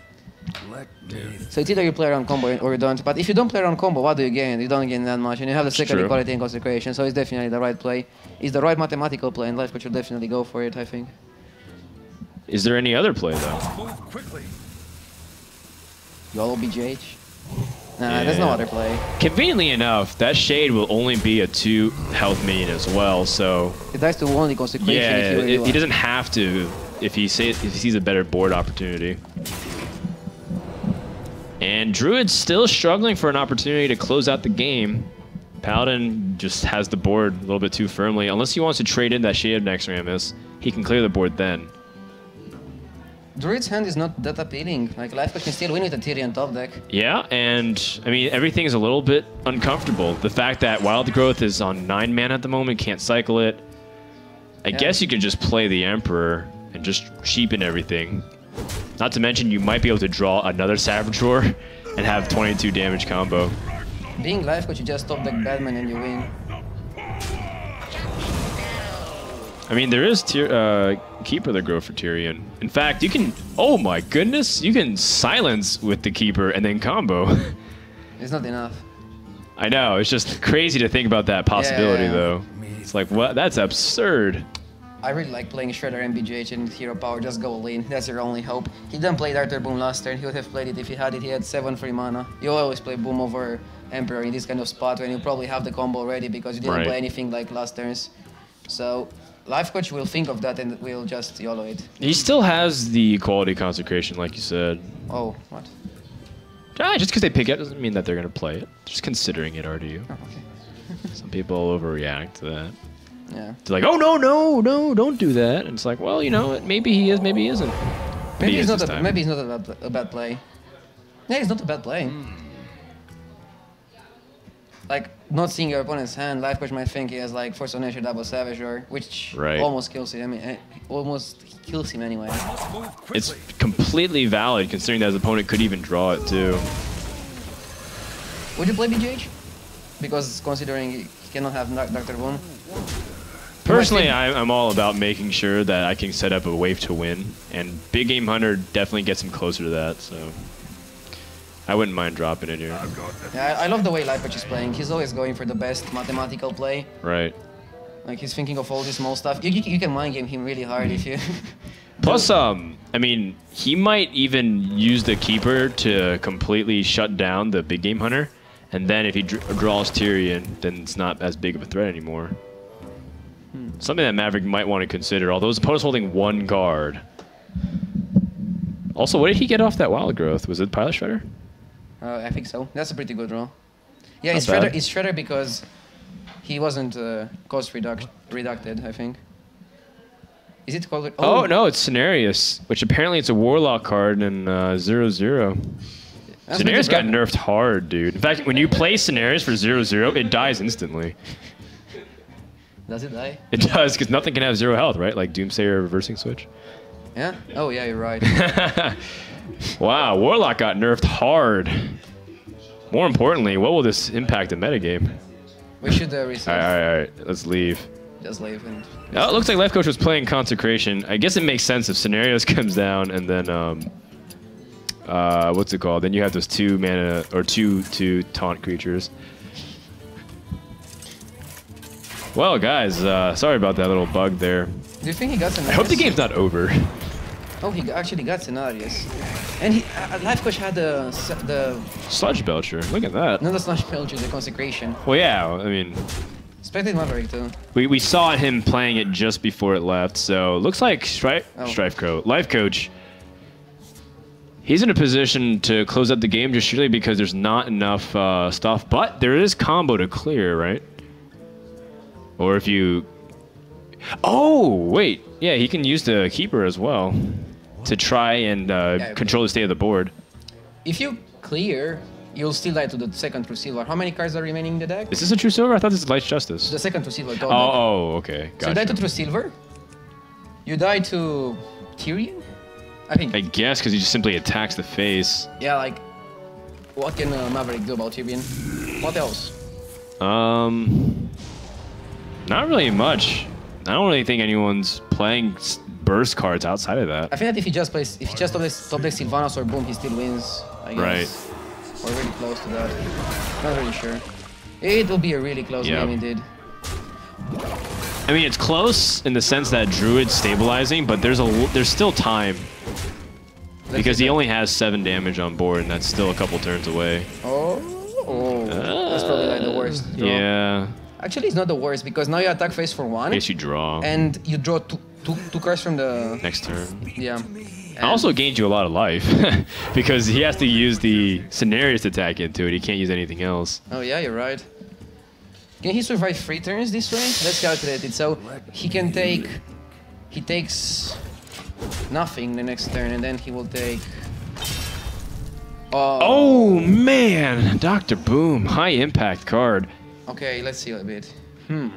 Let me So it's either you play around combo or you don't. But if you don't play around combo, what do you gain? You don't gain that much, and you have the second true. equality and consecration. So it's definitely the right play. It's the right mathematical play in life, but you definitely go for it. I think. Is there any other play though? move quickly. YOLO BGH. Nah, there's no other play. Conveniently enough, that shade will only be a two health minion as well. So It dies to only consecration yeah, if you really it- he doesn't have to if he say, if he sees a better board opportunity. And Druid's still struggling for an opportunity to close out the game. Paladin just has the board a little bit too firmly. Unless he wants to trade in that Shade of Naxxramas, he can clear the board then. Druid's hand is not that appealing. Like life can still win with a Tirion top deck. Yeah, and I mean everything is a little bit uncomfortable. The fact that Wild Growth is on nine mana at the moment, can't cycle it. I Yeah. guess you could just play the Emperor and just cheapen everything. Not to mention you might be able to draw another Saboteur and have 22 damage combo. Being life coach, you just top deck Batman and you win. I mean there is tier, uh, Keeper that grow for Tirion. In fact, you can. Oh my goodness, you can silence with the Keeper and then combo. It's not enough. I know it's just crazy to think about that possibility yeah. though. It's like what? That's absurd. I really like playing Shredder and BGH and Hero Power, just go lean. That's your only hope. He didn't play Doctor Boom last turn, he would have played it if he had it. He had 7 free mana. You always play Boom over Emperor in this kind of spot when you probably have the combo ready because you didn't Right. play anything like last turns. So, Life Coach will think of that and will just YOLO it. He still has the quality consecration, like you said. Oh, what? Ah, just because they pick it doesn't mean that they're gonna play it. Just considering it, RDU. Oh, okay. Some people overreact to that. Yeah. They're like, "Oh no, no, no, don't do that." And it's like, well, you know, maybe he is, maybe he isn't. But Maybe he it's is not a, maybe it's not a bad, a bad play. Yeah, it's not a bad play. Like not seeing your opponent's hand, life coach might think he has like Force of Nature double Savage or which Right. almost kills him. I mean, eh, almost kills him anyway. Must move quickly. It's completely valid considering that his opponent could even draw it too. Would you play BGH? Because considering he cannot have Doctor Boom. Personally, I, I'm all about making sure that I can set up a wave to win, and Big Game Hunter definitely gets him closer to that. So I wouldn't mind dropping it here. I've got the Yeah, I, I love the way Life is playing. He's always going for the best mathematical play. Right. Like he's thinking of all this small stuff. You, you, you can mind game him really hard if you. Plus, um, I mean, he might even use the keeper to completely shut down the big game hunter, and then if he dr- draws Tirion, then it's not as big of a threat anymore. Something that Maverick might want to consider. Although his opponent's holding one card. Also, what did he get off that wild growth? Was it Pilot Shredder? Uh, I think so. That's a pretty good roll. Yeah, Not it's Shredder. It's Shredder because he wasn't uh, cost reduct reducted. I think. Is it called? Oh, no, it's Cenarius, which apparently it's a Warlock card in uh, zero zero. That's Cenarius got nerfed hard, dude. In fact, when you play Cenarius for zero zero, it dies instantly. Does it die? It does, because nothing can have zero health, right? Like Doomsayer reversing switch. Yeah. Oh yeah, you're right. wow, Warlock got nerfed hard. More importantly, what will this impact the metagame? we should uh, reset. All right, all right, all right, let's leave. Just leave and. Oh, it looks like Life Coach was playing Consecration. I guess it makes sense if Cenarius comes down and then, um, uh, what's it called? Then you have those two mana, or two, two taunt creatures. Well, guys, uh, sorry about that little bug there. Do you think he got Cenarius? I hope the game's not over. Oh, he actually got Cenarius. And he, uh, Life Coach had the the Sludge Belcher, look at that. not the Sludge Belcher, the consecration. Well, yeah, I mean, Spectate Maverick too. we, we saw him playing it just before it left, so looks like Stri- Oh. StrifeCro. Life Coach. He's in a position to close up the game just surely because there's not enough uh, stuff, but there is combo to clear, right? Or if you. Oh, wait. Yeah, he can use the keeper as well to try and uh, Yeah, control the state of the board. If you clear, you'll still die to the second True Silver. How many cards are remaining in the deck? Is this a true silver? I thought this is Light Justice. The second True Silver. Oh, oh, okay. So you die to True Silver. You die to Tirion. I think. I guess because he just simply attacks the face. Yeah, like. what can uh, Maverick do about Tirion? What else? Um, not really much. I don't really think anyone's playing burst cards outside of that. I think that if he just plays, if he just top decks, top decks Sylvanas or Boom, he still wins. I guess. Right. Or really close to that. Not really sure. It will be a really close Yeah. game indeed. I mean, it's close in the sense that Druid's stabilizing, but there's a there's still time because he only has seven damage on board, and that's still a couple turns away. Oh, oh. that's probably like the worst. Draw. Yeah, Actually, it's not the worst because now you attack face for one, guess you draw and you draw two, two, two cards from the next turn. yeah. I also gained you a lot of life because he has to use the Cenarius attack into it. He can't use anything else. Oh yeah, you're right. Can he survive three turns this way? Let's calculate it. So he can take, he takes nothing the next turn, and then he will take. Oh. Oh man, Doctor Boom, high impact card. Okay, let's see a bit. Hmm.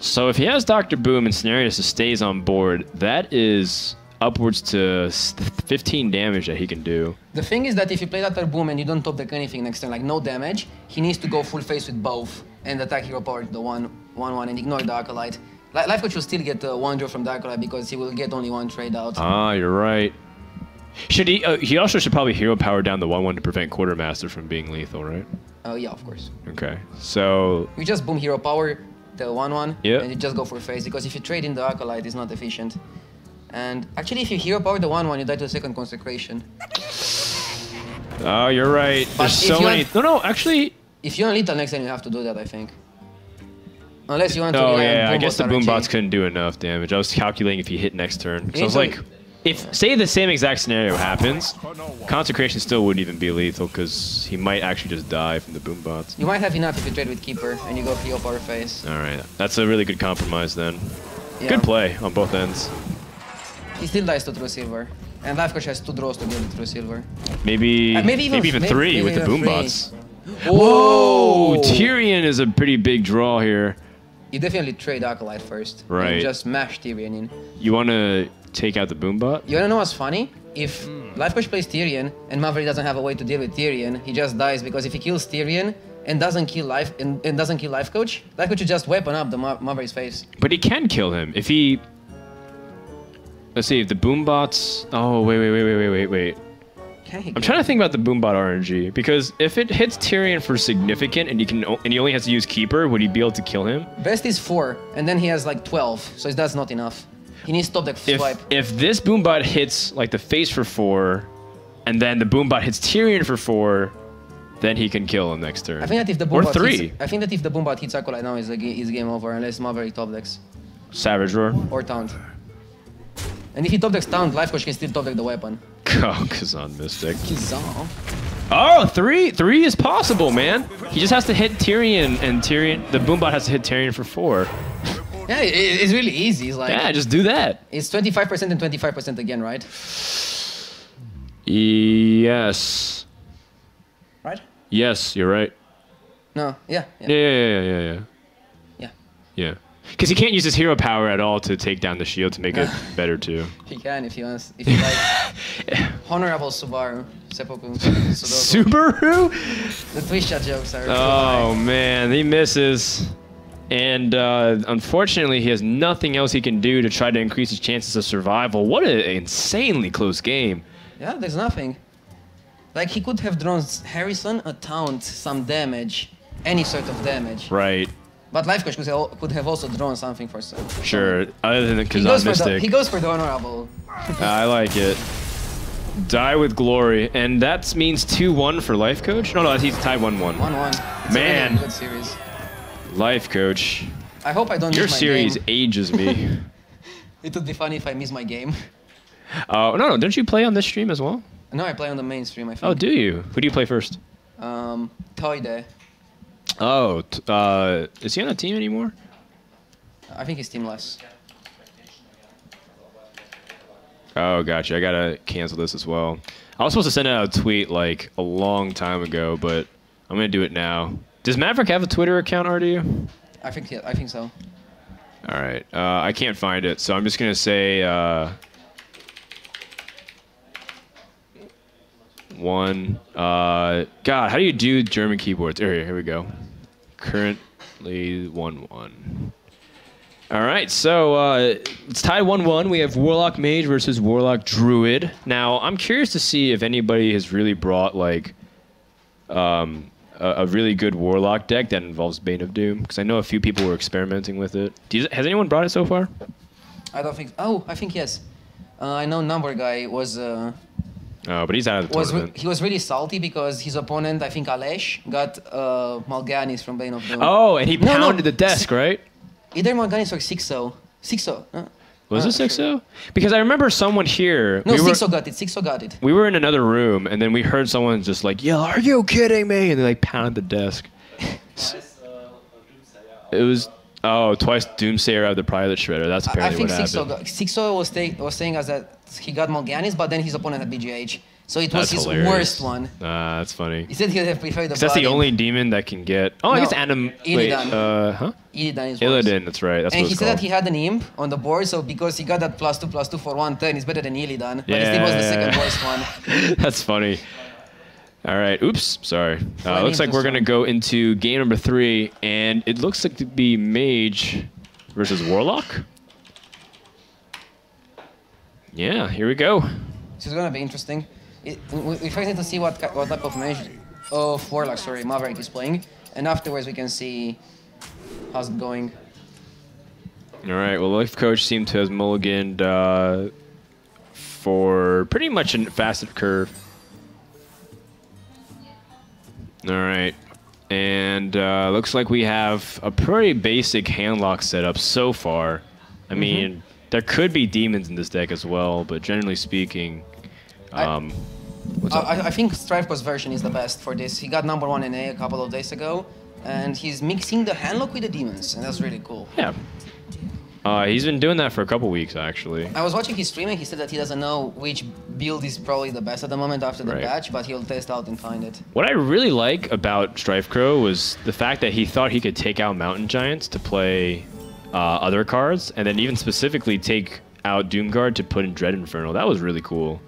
So if he has Doctor Boom and Cenarius stays on board, that is upwards to 15 damage that he can do. The thing is that if you play Dr. Boom and you don't top deck anything next turn, like no damage, he needs to go full face with both and attack hero power to the one, one, one, and ignore the acolyte. Life coach will still get uh, one draw from the acolyte because he will get only one trade out. Ah, you're right. Should he? Uh, he also should probably hero power down the one one to prevent Quartermaster from being lethal, right? Uh, yeah, of course. Okay. So You just boom hero power, the one one, Yeah. and you just go for face because if you trade in the acolyte, it's not efficient. And actually, if you hero power the one one, you die to the second consecration. oh, you're right. But There's so many. No, no. Actually, If you're on lethal next turn, you have to do that, I think. Unless you want to. oh yeah. I guess the Boss boom bots couldn't do enough damage. I was calculating if he hit next turn. So I was like, if say the same exact scenario happens, consecration still wouldn't even be lethal because he might actually just die from the boom bots. You might have enough if you trade with Keeper and you go hero power face. All right. That's a really good compromise then. Yeah. Good play on both ends. He still dies to True Silver. And Life Coach has two draws to get True Silver. Maybe Uh, maybe even- maybe- three maybe with the boom three. bots. Whoa! Tirion is a pretty big draw here. You definitely trade Acolyte first. Right. And just mash Tirion in. You want to take out the boombot. You wanna know what's funny? If hmm. Life Coach plays Tirion and Maverick doesn't have a way to deal with Tirion, he just dies because if he kills Tirion and doesn't kill Life and, and doesn't kill Life Coach, Life Coach will just weapon up the Ma- Maverick's face. But he can kill him if he. Let's see if the boombots. Oh wait wait wait wait wait wait wait. I'm trying to think about the boom bot RNG because if it hits Tirion for significant and he can and he only has to use keeper, would he be able to kill him? Best is 4, and then he has like 12, so that's not enough. He needs top deck If swipe. if this Boombot hits like the face for four, and then the Boombot hits Tirion for four, then he can kill him next turn. I think that if the or Boombot three hits, I think that if the Boombot hits Acolyte now, is is game over unless Maverick top decks Savage Roar. or Taunt. And if he top decks Taunt, Life Coach can still top deck the weapon. Oh, Kezan Mystic. Kizan. Oh, three, three is possible, man. He just has to hit Tirion, and Tirion, the Boombot has to hit Tirion for four. Yeah, it, it's really easy. It's like Yeah, just do that. it's 25% and 25% again, right? Yes, Right? yes, you're right. No, yeah, yeah. Yeah, yeah, yeah, yeah, yeah, yeah. Because he can't use his hero power at all to take down the shield to make it better too. He can if he wants. If he like. Honorable Subaru. Seppuku. Sudoku. Subaru? The Twitch chat jokes are. Oh man, he misses. And uh, unfortunately, he has nothing else he can do to try to increase his chances of survival. What an insanely close game. Yeah, there's nothing. Like he could have drawn Harrison a taunt, some damage, any sort of damage. Right. But Life Coach could have, also drawn something for some. Sure. Other than the Kezan Mystic. he goes for the honorable. I like it. Die with glory. And that means 2 1 for Life Coach? No, no, he's tied 1 1. 1-1. It's Man. A really good series. Life Coach. I hope I don't Your miss my series game. ages me. It would be funny if I miss my game. Oh, no, no. Don't you play on this stream as well? No, I play on the mainstream, I think. Oh, do you? Who do you play first? Um, Toide. Oh, t- uh, is he on a team anymore? I think he's teamless. Oh, gotcha. I gotta cancel this as well. I was supposed to send out a tweet like a long time ago, but I'm gonna do it now. Does Maverick have a Twitter account, RDU? I think yeah, I think so. All right. Uh, I can't find it, so I'm just gonna say. Uh, one. Uh, God, how do you do German keyboards? Here, here we go. Currently one one. All right, so uh, it's tied one one. We have Warlock Mage versus Warlock Druid. Now, I'm curious to see if anybody has really brought like um, a, a really good Warlock deck that involves Bane of Doom, because I know a few people were experimenting with it. Do you, has anyone brought it so far? I don't think. Oh, I think yes. Uh, I know number guy was uh, Oh, but he's out of the was tournament. he was really salty because his opponent, I think Alesh, got uh, Malganis from Bane of Doom. Oh, and he No, no. pounded the desk, right? Either Malganis or Sixo. Sixo. Uh, Was uh, it sure. Sixo? Because I remember someone here. No, we were, Sixo got it. Sixo got it. we were in another room, and then we heard someone just like yell, "Are you kidding me?" And they like pounded the desk. It was oh twice Doomsayer out of the Piloted Shredder. That's I- I apparently think what Sixo, happened. got, Sixo was, ta- was saying us that he got Malganis, but then his opponent had BGH. So it was That's his hilarious. worst one. Ah, that's funny. He said he would have preferred the that's the only demon that can get. Oh, I No, guess Anim. Wait, Illidan. uh, huh? Illidan is worse. Illidan. That's right. That's and what he it's said called. that he had an imp on the board, so because he got that plus two plus two for one turn, it's better than Illidan. But it was the second worst one. That's funny. All right. Oops. Sorry. Uh, looks like we're gonna go into game number three, and it looks like to be Mage versus Warlock. Yeah. Here we go. This is gonna be interesting. It, we, we first need to see what what type of mage of warlock, sorry, Maverick is playing, and afterwards we can see how's it going. All right. Well, life coach seemed to have mulliganed uh, for pretty much a faceted curve. All right. And uh, looks like we have a pretty basic handlock setup so far. I Mm-hmm. mean, there could be demons in this deck as well, but generally speaking, um, I? I- I think StrifeCro's version is the best for this. He got number one in A a couple of days ago, and he's mixing the handlock with the demons, and that's really cool. yeah. Uh, he's been doing that for a couple weeks actually. I was watching his stream and he said that he doesn't know which build is probably the best at the moment after the Right. patch, but he'll test out and find it. What I really like about StrifeCro was the fact that he thought he could take out Mountain Giants to play uh, other cards, and then even specifically take out Doomguard to put in Dread Infernal. That was really cool.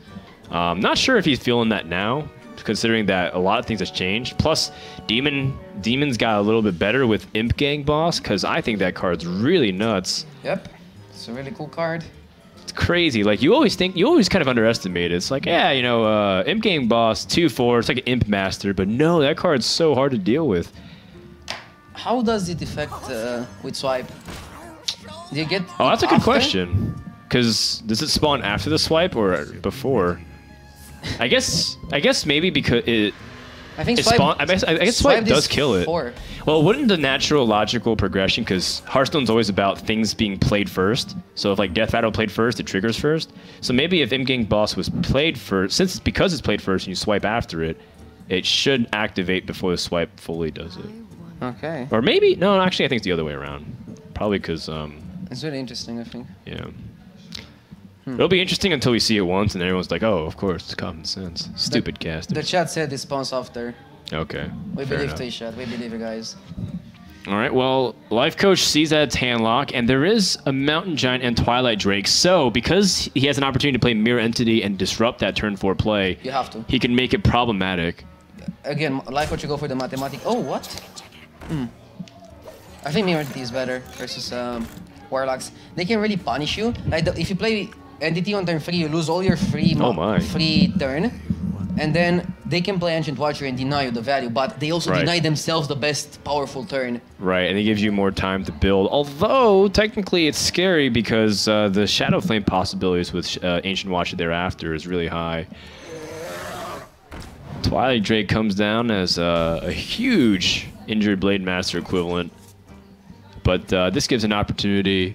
Um, not sure if he's feeling that now, considering that a lot of things has changed. Plus, Demon Demons got a little bit better with Imp Gang Boss, because I think that card's really nuts. Yep, it's a really cool card. It's crazy. Like you always think, you always kind of underestimate it. It's like, yeah, you know, uh, Imp Gang Boss two four. It's like an Imp Master, but no, that card's so hard to deal with. How does it affect uh, with swipe? Do you get? Oh, that's a good after? question. Because does it spawn after the swipe or before? I guess. I guess maybe because it. I think swipe. spawn, I guess, I guess swipe does kill it. Four. Well, wouldn't the natural logical progression? Because Hearthstone's always about things being played first. So if like Deathrattle played first, it triggers first. So maybe if Imp Gang Boss was played first, since it's because it's played first and you swipe after it, it should activate before the swipe fully does it. Okay, Or maybe no, actually I think it's the other way around. Probably because um, it's really interesting. I think. Yeah. Hmm. It'll be interesting until we see it once and everyone's like, oh, of course, it's common sense. Stupid caster. The chat said it spawns after. okay. We believe the chat. We believe you guys. All right, well, Life Coach sees that it's handlock, and there is a Mountain Giant and Twilight Drake. So, because he has an opportunity to play Mirror Entity and disrupt that turn four play, You have to. he can make it problematic. Again, like what you go for the mathematic. Oh, what? Hmm. I think Mirror Entity is better versus um, Warlocks. They can really punish you. Like the, if you play Entity on turn three, you lose all your free Oh my. free turn, and then they can play Ancient Watcher and deny you the value. But they also Right. deny themselves the best powerful turn. Right, and it gives you more time to build. Although, technically, it's scary because uh, the Shadow Flame possibilities with uh, Ancient Watcher thereafter is really high. Twilight Drake comes down as uh, a huge Injured Blade Master equivalent. But uh, this gives an opportunity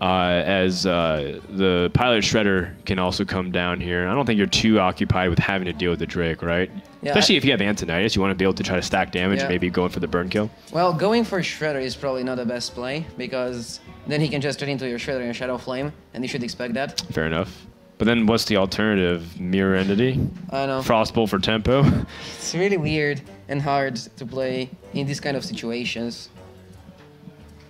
uh, as uh, the Pilot Shredder can also come down here. I don't think you're too occupied with having to deal with the Drake, right? Yeah, Especially I- if you have Antonidas, you want to be able to try to stack damage, Yeah. maybe going for the burn kill. Well, going for Shredder is probably not the best play because then he can just turn into your Shredder and Shadow Flame, and you should expect that. Fair enough. But then what's the alternative? Mirror Entity? I don't know. Frostbolt for tempo? It's really weird and hard to play in these kind of situations.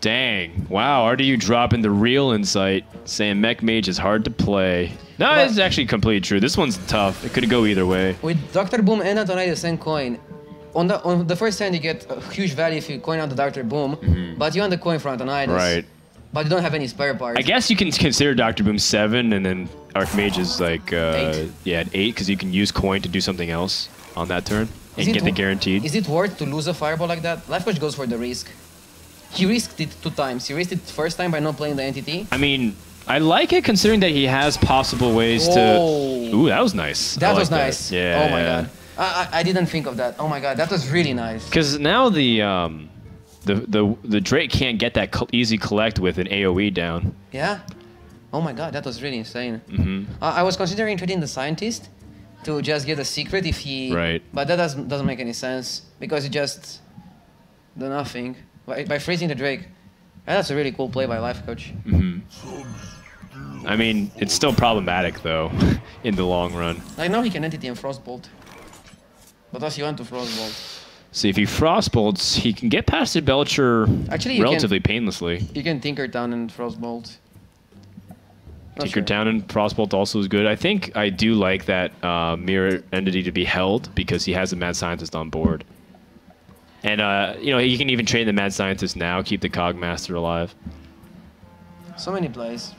Dang. Wow, RDU dropping the real insight, saying Mech Mage is hard to play. No, But- it's actually completely true. This one's tough. It could go either way. With Dr. Boom and Antonidas and coin, on the on the first hand you get a huge value if you coin out the Dr. Boom, but you want the coin for Antonidas. Right. But you don't have any spare parts. I guess you can consider Doctor Boom seven, and then Archmage is like uh, Eight. yeah, at eight because you can use coin to do something else on that turn and Is it get the guaranteed. Is it worth to lose a fireball like that? Life Coach goes for the risk. He risked it two times. He risked it first time by not playing the entity. I mean, I like it considering that he has possible ways Oh. to. Ooh, that was nice. That like was nice. Yeah. Oh my god. I, I, I didn't think of that. Oh my god, that was really nice. Because now the um, the the the Drake can't get that easy collect with an AOE down. Yeah. Oh my god, that was really insane. hmm I I was considering trading the scientist to just get a secret if he. Right. But that doesn't doesn't make any sense because you just do nothing by, by freezing the Drake. And that's a really cool play by Life Coach. hmm I mean, it's still problematic though, in the long run. Like now he can entity and frostbolt. But does he want to frostbolt? See, if he frostbolts, he can get past the Belcher Actually, you can- relatively painlessly. You can Tinker Town and frostbolt. Tinker sure. Town and Frostbolt also is good. I think I do like that uh, mirror entity to be held because he has a mad scientist on board. And uh, you know, you can even train the mad scientist now, keep the cogmaster alive. So many plays.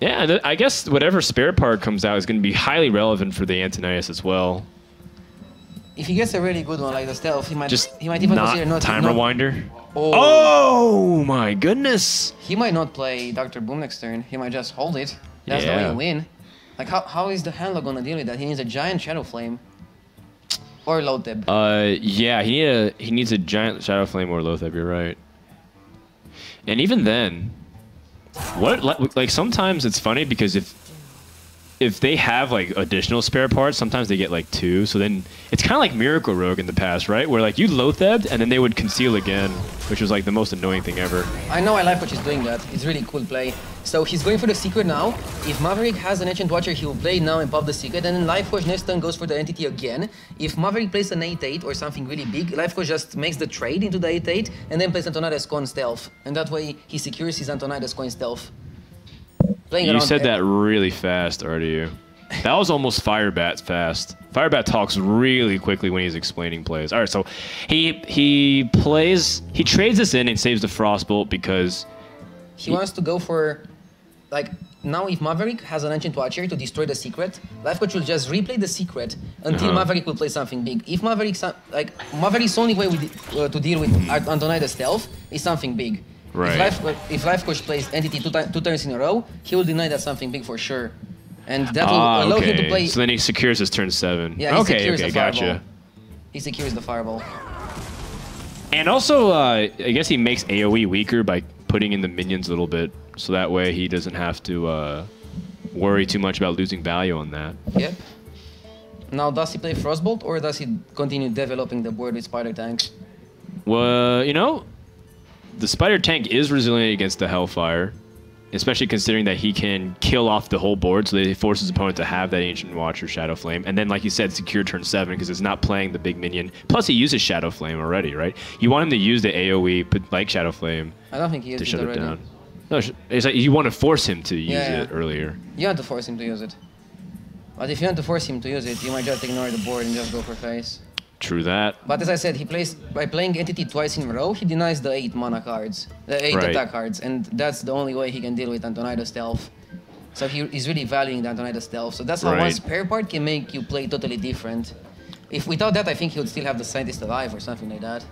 Yeah, I guess whatever spare part comes out is going to be highly relevant for the Antonidas as well. If he gets a really good one like the stealth, he might Just he might even not consider not time not, rewinder. Oh. Oh my goodness! He might not play Dr. Boom next turn. He might just hold it. That's the way you win. Like how, how is the handler gonna deal with that? He needs a giant shadow flame. Or Loatheb. Uh, yeah, he need a, he needs a giant shadow flame or Loatheb. You're right. And even then, what like, like sometimes it's funny because if if they have like additional spare parts, sometimes they get like two. So then it's kind of like Miracle Rogue in the past, right? Where like you Loatheb and then they would conceal again, which was like the most annoying thing ever. I know I like what he's doing that. It's really cool play. So he's going for the secret now. If Maverick has an Ancient Watcher, he will play now and pop the secret. And then Life Coach next turn goes for the entity again. If Maverick plays an 8-8 or something really big, Life Coach just makes the trade into the 8-8 and then plays Antonidas Coin Stealth. And that way he secures his Antonidas Coin Stealth. Playing You said that really fast, RDU. That was almost Firebat fast. Firebat talks really quickly when he's explaining plays. All right, so he he plays he trades this in and saves the Frostbolt because He wants to go for, like, now if Maverick has an Ancient Watcher to destroy the secret, Life Coach will just replay the secret until Uh-huh. Maverick will play something big. If Maverick, like, Maverick's only way with, uh, to deal with Ant- Antonidas stealth is something big. Right. If Life, if Life Coach plays Entity two, two turns in a row, he will deny that something big for sure. And that will ah allow him to play. So then he secures his turn seven. Yeah, he okay, secures okay, the gotcha. he secures the fireball. And also, uh, I guess he makes AOE weaker by putting in the minions a little bit, so that way he doesn't have to uh, worry too much about losing value on that. Yep. Now, does he play Frostbolt or does he continue developing the board with Spider Tank? Well, you know, the spider tank is resilient against the hellfire, especially considering that he can kill off the whole board, so that he forces his opponent to have that ancient watch or shadow flame, and then, like you said, secure turn seven because it's not playing the big minion. Plus, he uses shadow flame already, right? You want him to use the AOE, but like shadow flame I don't think he to used it shut it already. down. No, it's like you want to force him to use Yeah, it earlier. You want to force him to use it. But if you want to force him to use it, you might just ignore the board and just go for face. True that. But as I said, he plays by playing entity twice in a row. He denies the eight mana cards, the eight Right. attack cards, and that's the only way he can deal with Antonidas stealth. So he, he's really valuing the Antonidas stealth. So that's how one spare part can make you play totally different. If without that, I think he would still have the scientist alive or something like that.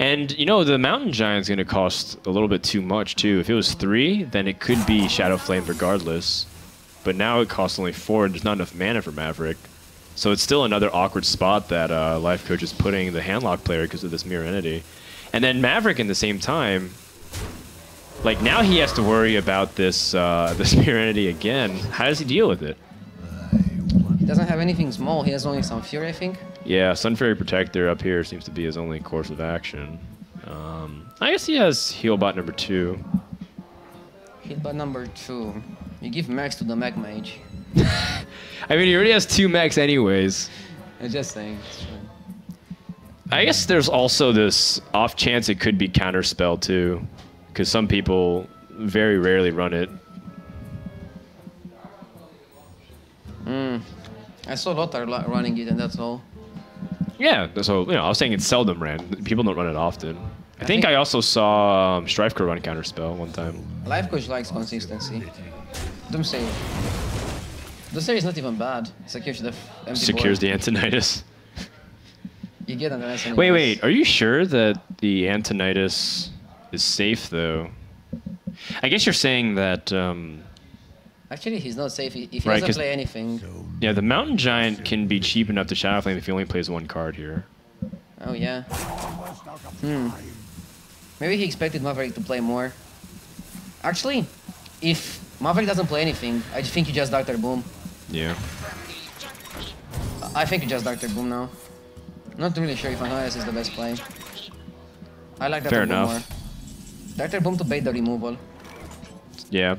And you know the mountain giant's going to cost a little bit too much too. If it was three, then it could be shadow flame regardless. But now it costs only four, and there's not enough mana for Maverick. So it's still another awkward spot that uh, Life Coach is putting the handlock player because of this mirror entity. And then Maverick, in the same time, like now he has to worry about this uh, this mirror entity again. How does he deal with it? He doesn't have anything small. He has only some fury, I think. Yeah, Sunfury Protector up here seems to be his only course of action. Um, I guess he has Healbot number two. By number two. You give max to the Mech Mage. I mean, he already has two mechs anyways. I'm just saying. I guess there's also this off chance it could be counterspell too, because some people very rarely run it. I saw Lothar lo- running it, and that's all. Yeah, so you know, I was saying it's seldom ran. People don't run it often. I, I think, think- I also saw um, StrifeCro run counterspell one time. Life coach likes consistency. Doomsday. Doomsday is not even bad. Secures the empty Secures board. the Antonidas. You get an answer. Wait, wait. Are you sure that the Antonidas is safe though? I guess you're saying that. Um, Actually, he's not safe. If if he Right, doesn't play anything. yeah, the Mountain Giant can be cheap enough to Shadow Flame if he only plays one card here. Oh yeah. Hmm. Maybe he expected Maverick to play more. Actually, if Maverick doesn't play anything, I think you just Doctor Boom. Yeah. I think just Doctor Boom now. Not really sure if Antonidas is the best play. I like Doctor Fair Boom enough. more. Doctor Boom to bait the removal. Yeah.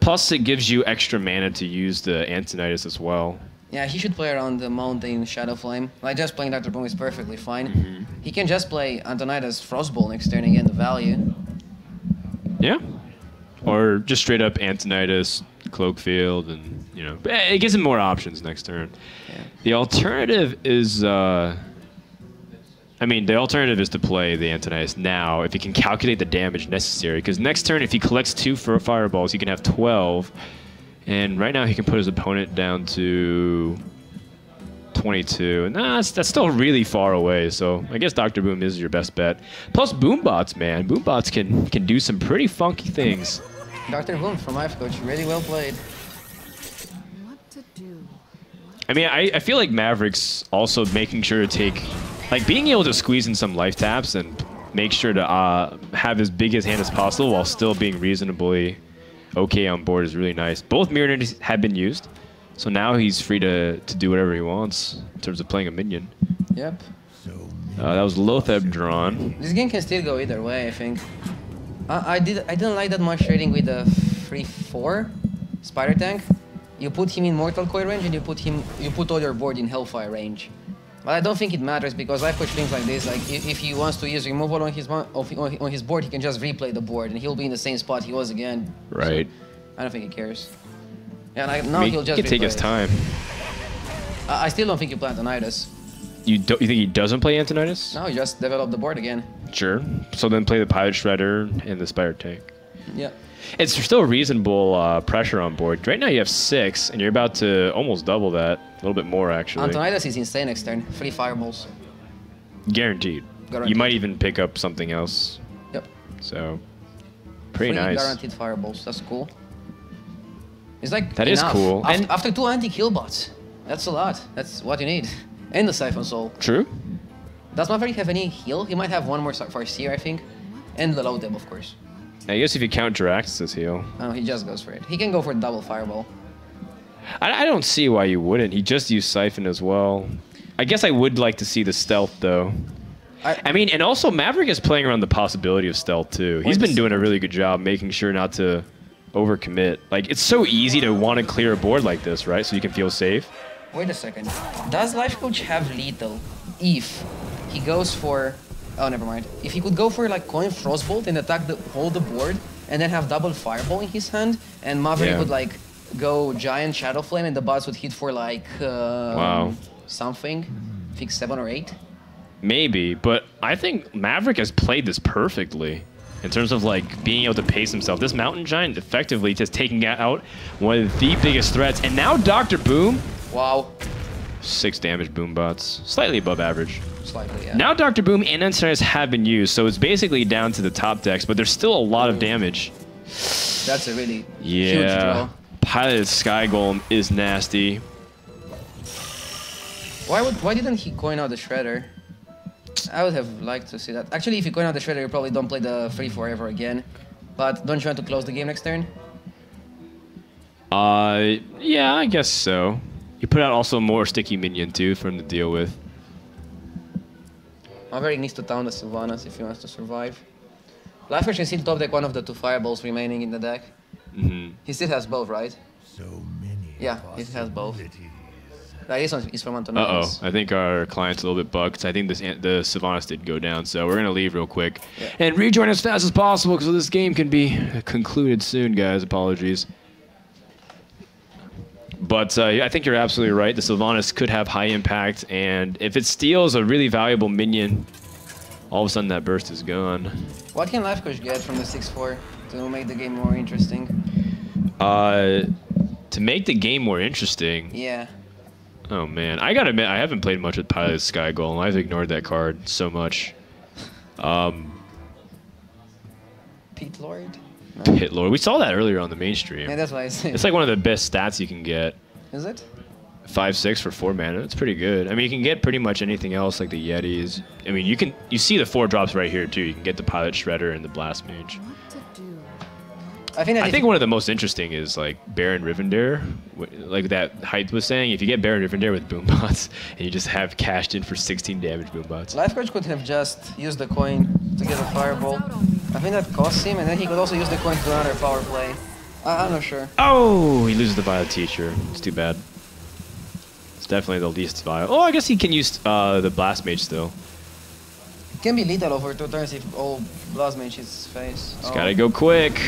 Plus, it gives you extra mana to use the Antonidas as well. Yeah, he should play around the Mountain Shadow Flame. Like just playing Doctor Boom is perfectly fine. Mm-hmm. He can just play Antonidas Frostbolt next turn and gain the value. Yeah. Or just straight up Antonidas, Cloakfield, and you know, it gives him more options next turn. Yeah. The alternative is, uh, I mean, the alternative is to play the Antonidas now if he can calculate the damage necessary. Because next turn, if he collects two for fireballs, he can have 12. And right now, he can put his opponent down to 22. And that's, that's still really far away. So I guess Dr. Boom is your best bet. Plus, Boombots, man. Boombots can, can do some pretty funky things. Doctor Boom from Life Coach, really well played. What to do? I mean, I, I feel like Maverick's also making sure to take, like, being able to squeeze in some life taps and make sure to uh, have as big his hand as possible while still being reasonably okay on board is really nice. Both mirror Neuters have been used, so now he's free to, to do whatever he wants in terms of playing a minion. Yep. Uh, that was Loatheb drawn. This game can still go either way, I think. I, I did I didn't like that much trading with the free four spider tank. You put him in Mortal Coil range and you put him you put all your board in Hellfire range. But I don't think it matters because life coach things like this, like if, he wants to use removal on his on on his board, he can just replay the board and he'll be in the same spot he was again. Right. I don't think he cares. Yeah, like, now I mean, he'll he just can take his time. I, I still don't think you plant Onidas. You don't you think he doesn't play Antonidas? No, you just develop the board again. Sure. So then play the Pilot Shredder and the Spider Tank. Yeah. It's still reasonable uh, pressure on board. Right now you have six, and you're about to almost double that. A little bit more, actually. Antonidas is insane next turn. Three fireballs. Guaranteed. You might even pick up something else. Yep. So, pretty Three nice. guaranteed fireballs. That's cool. It's like That is enough. cool. Af- And- after two anti-kill bots, that's a lot. That's what you need. And the Siphon Soul. True. Does not Maverick have any heal? He might have one more for Seer, I think. And the low of course. I guess if you count Jirax's heal, Oh, he just goes for it. He can go for double fireball. I, I don't see why you wouldn't. He just used Siphon as well. I guess I would like to see the stealth though. I, I mean, and also Maverick is playing around the possibility of stealth too. He's been doing a really good job making sure not to overcommit. Like it's so easy to want to clear a board like this, right? So you can feel safe. Wait a second. Does Life Coach have lethal if he goes for... Oh, never mind. If he could go for like Coin Frostbolt and attack the hold the board and then have double Fireball in his hand and Maverick Yeah. would like go Giant Shadow Flame and the bots would hit for like... Um, Wow. Something. I think seven or eight. Maybe, but I think Maverick has played this perfectly in terms of like being able to pace himself. This Mountain Giant effectively just taking out one of the biggest threats, and now Doctor Boom, Wow. six damage boom bots, slightly above average. Slightly, yeah. Now Doctor Boom and Ensigners have been used, so it's basically down to the top decks, but there's still a lot of damage. That's a really huge Yeah, draw. Piloted Sky Golem is nasty. Why would why didn't he coin out the shredder? I would have liked to see that. Actually, if you coin out the shredder, you probably don't play the free forever again. But don't you want to close the game next turn? Uh, yeah, I guess so. You put out also more sticky minion too for him to deal with. Maverick needs to town the Sylvanas if he wants to survive. Lifefish can still top deck one of the two fireballs remaining in the deck. hmm He still has both, right? So many. Yeah, it has both. possibilities. Like, this one is from Uh Antonidas. oh, I think our client's a little bit bugged. I think this the Sylvanas did go down, so we're gonna leave real quick Yeah. and rejoin as fast as possible because this game can be concluded soon, guys. Apologies. But uh, I think you're absolutely right. The Sylvanas could have high impact, and if it steals a really valuable minion, all of a sudden that burst is gone. What can Life Coach get from the 6-4 to make the game more interesting? Uh, to make the game more interesting, Yeah. oh man, I gotta admit I haven't played much with Pilot Sky Golem. I've ignored that card so much. Um, Pit Lord? Pit Lord, we saw that earlier on the mainstream. Yeah, that's why I say. It's like one of the best stats you can get. Is it? Five six for four mana. It's pretty good. I mean, you can get pretty much anything else like the Yetis. I mean, you can you see the four drops right here too. You can get the Pilot Shredder and the Blast Mage. What? I think I think one of the most interesting is like Baron Rivendare, like that Hype was saying. If you get Baron Rivendare with Boombots and you just have cashed in for 16 damage Boombots. Life Coach could have just used the coin to get a fireball. I think that costs him, and then he could also use the coin to another power play. I- I'm not sure. Oh, he loses the Violet Teacher. It's too bad. It's definitely the least viable. Oh, I guess he can use uh, the Blast Mage still. It can be lethal over two turns if all Blast Mage his face. Just Oh. gotta go quick.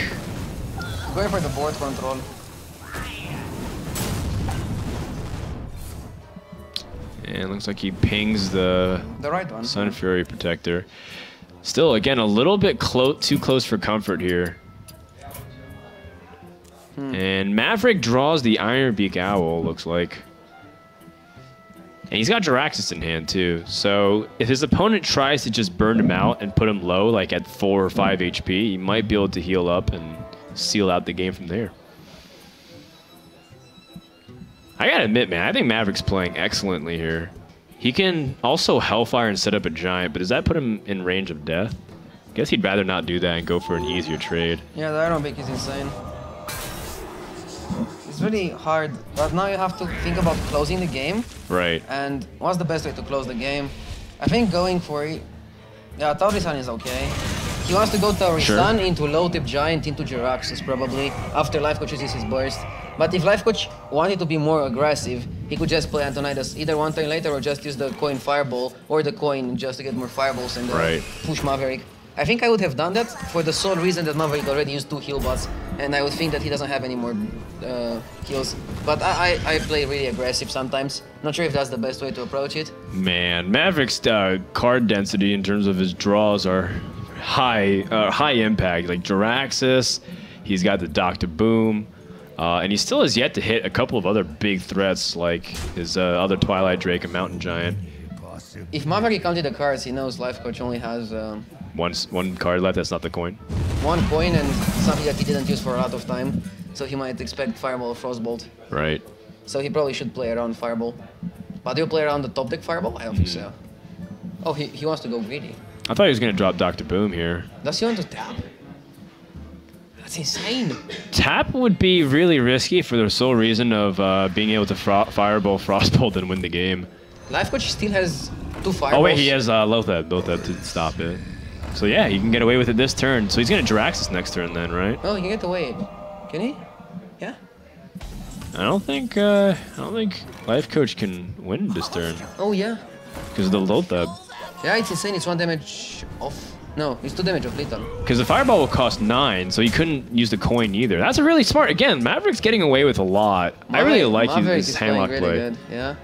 Going for the board control. And looks like he pings the The right one. Sunfury Protector. Still, again, a little bit clo- too close for comfort here. Hmm. And Maverick draws the Ironbeak Owl, looks like. And he's got Jaraxxus in hand, too. So if his opponent tries to just burn him out and put him low, like at 4 or 5 HP, he might be able to heal up and seal out the game from there. I gotta admit, man, I think Maverick's playing excellently here. He can also Hellfire and set up a giant, but does that put him in range of death? Guess he'd rather not do that and go for an easier trade. Yeah, I don't think he's insane. It's really hard, but now you have to think about closing the game. Right. And what's the best way to close the game? I think going for it. Yeah, Thaurissan is okay. He wants to go Thaurissan into low tip giant into Jaraxxus probably after Life Coach uses his burst. But if Life Coach wanted to be more aggressive, he could just play Antonidas either one turn later or just use the coin Fireball or the coin just to get more Fireballs and uh, Right. push Maverick. I think I would have done that for the sole reason that Maverick already used two heal bots, and I would think that he doesn't have any more uh, heals. But I, I, I play really aggressive sometimes. Not sure if that's the best way to approach it. Man, Maverick's uh, card density in terms of his draws are high, uh, high impact. Like Jaraxxus, he's got the Doctor Boom, uh, and he still has yet to hit a couple of other big threats like his uh, other Twilight Drake and Mountain Giant. If Maverick counted the cards, he knows Life Coach only has um, One, one card left. That's not the coin. one coin and something that he didn't use for a lot of time. So he might expect Fireball or Frostbolt. Right. So he probably should play around Fireball. But do you play around the top deck Fireball? I don't think so. Oh, he, he wants to go greedy. I thought he was gonna drop Doctor Boom here. Does he want to tap? That's insane. Tap would be really risky for the sole reason of uh, being able to fro- fireball Frostbolt and win the game. Life Coach still has two Fireballs. Oh wait, he has uh, Loatheb, Loatheb to stop it. So yeah, he can get away with it this turn. So he's gonna Jaraxxus next turn then, right? Oh, he can get away. Can he? Yeah. I don't think uh, I don't think Life Coach can win this turn Oh, yeah. because of the Loatheb. Yeah, it's insane. It's one damage off. No, it's two damage of lethal. Because the Fireball will cost nine, so you couldn't use the coin either. That's a really smart. Again, Maverick's getting away with a lot. I really like his, Maverick his is handlock really play. Good. Yeah.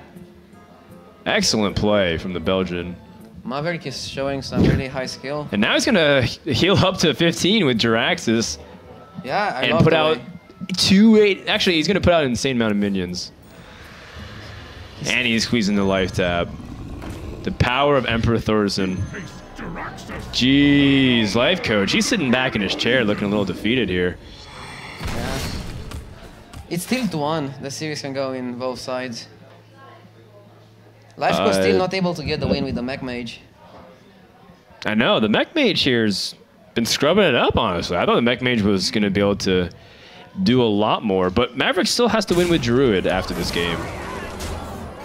Excellent play from the Belgian. Maverick is showing some really high skill. And now he's gonna heal up to 15 with Jaraxxus Yeah, I and put out way- two eight. Actually, he's gonna put out an insane amount of minions. And he's squeezing the Life Tap. The power of Emperor Thaurissan. Jeez, life coach. He's sitting back in his chair, looking a little defeated here. Yeah. It's still 2-1. The series can go in both sides. Life was Uh, still not able to get the win with the Mech Mage. I know the Mech Mage here's been scrubbing it up. Honestly, I thought the Mech Mage was gonna be able to do a lot more, but Maverick still has to win with Druid after this game,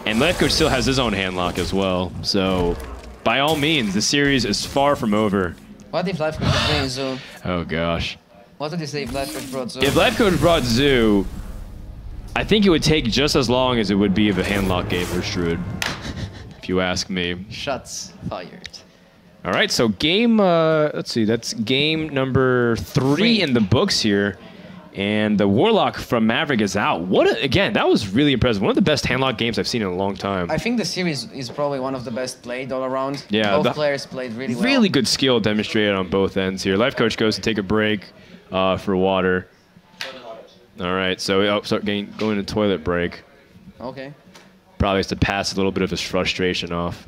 and Life still has his own handlock as well. So, by all means, the series is far from over. What if Life brings Zoo? Oh gosh, What did you say if Life brought Zoo? if Life brought Zoo, I think it would take just as long as it would be of a handlock game for Shrewd. if you ask me. Shots fired. All right, so game. Uh, let's see, that's game number three, Three. in the books here, And the Warlock from Maverick is out. What a, again? That was really impressive. One of the best handlock games I've seen in a long time. I think the series is probably one of the best played all around. Yeah, Both the- players played really well. Really good skill demonstrated on both ends here. Life coach goes to take a break uh, for water. All right, so oh, start getting going to toilet break. Okay. Probably has to pass a little bit of his frustration off.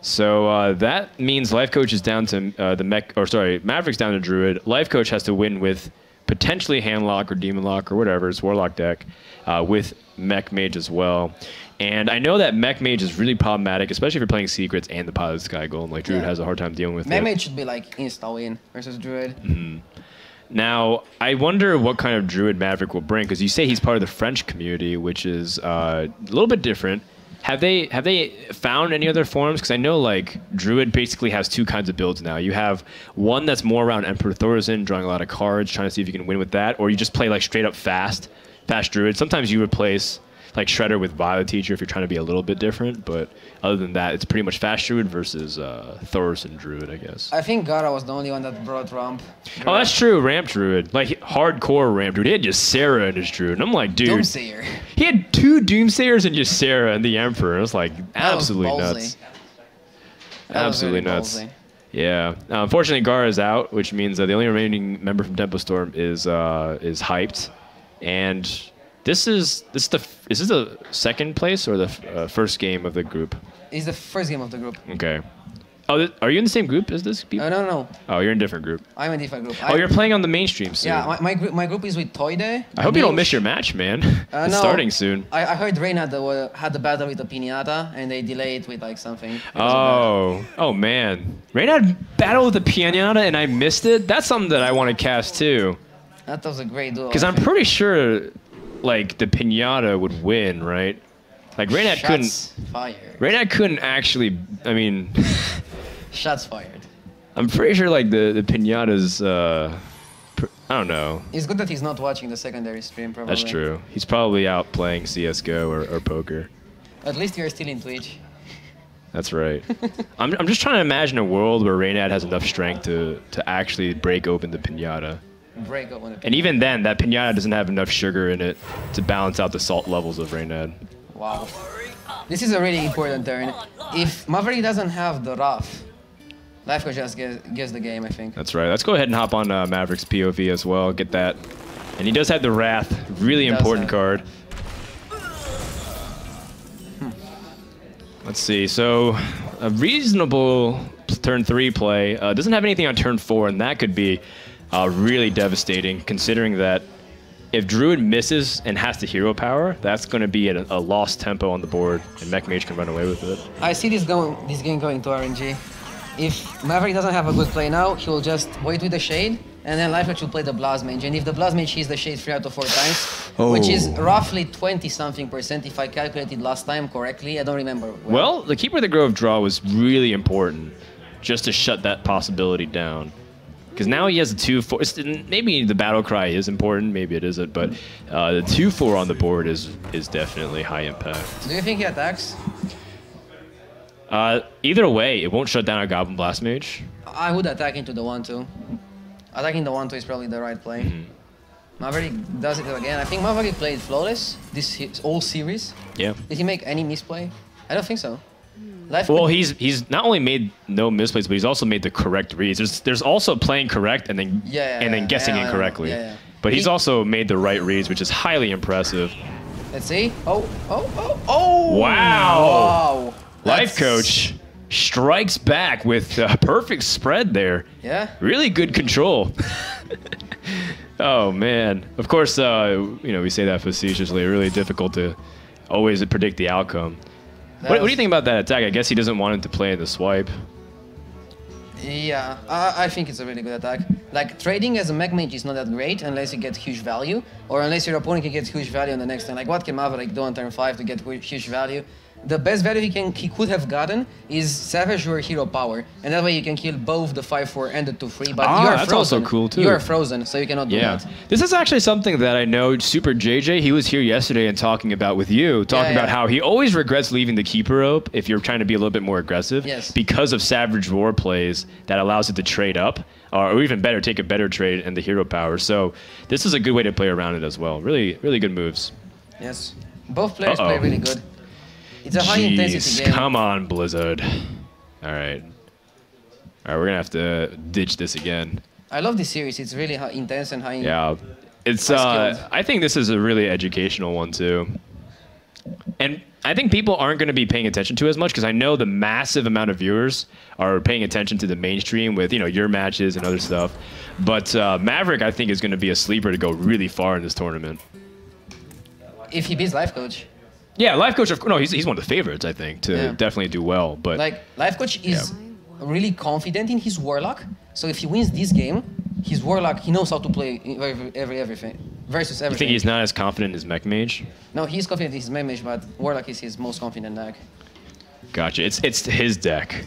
So uh, that means life coach is down to uh, the mech, or sorry, Maverick's down to druid. Life coach has to win with potentially handlock or demon lock or whatever it's warlock deck uh, with mech mage as well. And I know that mech mage is really problematic, especially if you're playing secrets and the pilot sky golem. Like druid Yeah. has a hard time dealing with it. Mermaid should be like insta win versus Druid. Mm-hmm. Now, I wonder what kind of druid Maverick will bring because you say he's part of the French community, which is uh, a little bit different. Have they have they found any other forms? Because I know like druid basically has two kinds of builds now. You have one that's more around Emperor Thaurissan, drawing a lot of cards, trying to see if you can win with that, or you just play like straight up fast, fast druid. Sometimes you replace like Shredder with Violet Teacher if you're trying to be a little bit different, but other than that, it's pretty much fast druid versus uh, Thaurissan druid, I guess. I think Gaara was the only one that brought Ramp. Druid. Oh, that's true. Ramp Druid. Like hardcore Ramp Druid. He had just Ysera in his Druid. And I'm like, dude. Doomsayer. He had two Doomsayers and just Ysera and the Emperor. It was like That was absolutely nuts. That Absolutely nuts. ballsy. Yeah. Uh, unfortunately, Gaara is out, which means that the only remaining member from Tempo Storm is uh, is hyped, and this is this is the is this the second place or the f- uh, first game of the group? It's the first game of the group. Okay. Oh, th- are you in the same group as this? People? Uh, no, no, no. Oh, you're in a different group. I'm in a different group. Oh, I'm- you're playing on the mainstream soon. Yeah, my, my, group, my group is with Toyde. I hope you don't miss your match, man. Uh, it's no. starting soon. I, I heard Rain had the, had the battle with the Pinata, and they delayed with like something. Oh, oh man. Rain had battle with the Pianata and I missed it. That's something that I want to cast too. that. Was a great duel. Because I'm pretty sure, like, the Pinata would win, right? Like, couldn't. Shots fired. Reynad couldn't actually. I mean, Shots fired. I'm pretty sure, like, the, the Pinata's. Uh, I don't know. It's good that he's not watching the secondary stream, probably. That's true. He's probably out playing CSGO or, or poker. At least you're still in Twitch. That's right. I'm, I'm just trying to imagine a world where Reynad has enough strength to, to actually break open the pinata. Break up on the And even then, that pinata doesn't have enough sugar in it to balance out the salt levels of Reynad. Wow. This is a really important turn. If Maverick doesn't have the rough, Lifeco just gets, gets the game, I think. That's right. Let's go ahead and hop on uh, Maverick's POV as well. Get that. And he does have the Wrath. Really important card. Let's see. So, a reasonable turn three play. Uh, doesn't have anything on turn four, and that could be uh, really devastating considering that if Druid misses and has the hero power, that's going to be a, a lost tempo on the board, and Mech Mage can run away with it. I see this going, this game going to RNG. If Maverick doesn't have a good play now, he will just wait with the shade, and then Lifeco will play the Blast Mage. And if the Blast Mage hits the shade three out of four times, which is Oh. roughly 20 something percent if I calculated last time correctly, I don't remember. Well, the Keeper of the Grove draw was really important just to shut that possibility down. Because now he has a 2 4. Maybe the battle cry is important, maybe it isn't, but uh, the 2 4 on the board is is definitely high impact. Do you think he attacks? Uh, either way, it won't shut down our Goblin Blast Mage. I would attack into the 1-2. Attacking the 1-2 is probably the right play. Mm-hmm. Maverick does it again. I think Maverick played flawless this whole series. Yeah. Did he make any misplay? I don't think so. Life Well, he's he's not only made no misplays, but he's also made the correct reads. There's there's also playing correct and then Yeah, yeah, and then guessing yeah, incorrectly. Yeah. But he's He- also made the right reads, which is highly impressive. Let's see. Oh, oh, oh, oh! Wow. Wow! Life That's- coach strikes back with a perfect spread there. Yeah. Really good control. oh man. Of course, uh, you know we say that facetiously. Really difficult to always predict the outcome. What, what do you think about that attack? I guess he doesn't want him to play in the swipe. Yeah, I, I think it's a really good attack. Like trading as a mech mage is not that great unless you get huge value, or unless your opponent can get huge value on the next turn. Like what can Maverick do on turn five to get huge value? The best value he can he could have gotten is Savage or Hero Power, and that way you can kill both the five four and the two three. But Ah, you are that's also frozen. cool, too. You are frozen, so you cannot do Yeah, that. this is actually something that I know Super JJ. He was here yesterday and talking about with you, talking Yeah, about how he always regrets leaving the keeper rope if you're trying to be a little bit more aggressive. Yes. Because of Savage Roar plays that allows it to trade up, or, or even better, take a better trade and the hero power. So this is a good way to play around it as well. Really, really good moves. Yes, both players Uh-oh. play really good. It's a high intensity Jeez, game. come on, Blizzard. All right. All right, we're gonna have to ditch this again. I love this series. It's really high, intense and high. Yeah, it's. High Uh. I think this is a really educational one too, and I think people aren't going to be paying attention to as much because I know the massive amount of viewers are paying attention to the mainstream with you know your matches and other stuff. But uh, Maverick, I think, is going to be a sleeper to go really far in this tournament. If he beats Life Coach, Yeah, life coach. Of no, he's, he's one of the favorites. I think to Yeah. definitely do well. But like Life Coach is really confident in his Warlock. So if he wins this game, his Warlock he knows how to play every, every everything versus everything. you everything. think he's not as confident as Mech Mage? No, he's confident in his mech mage, but Warlock is his most confident deck. Gotcha. It's it's his deck.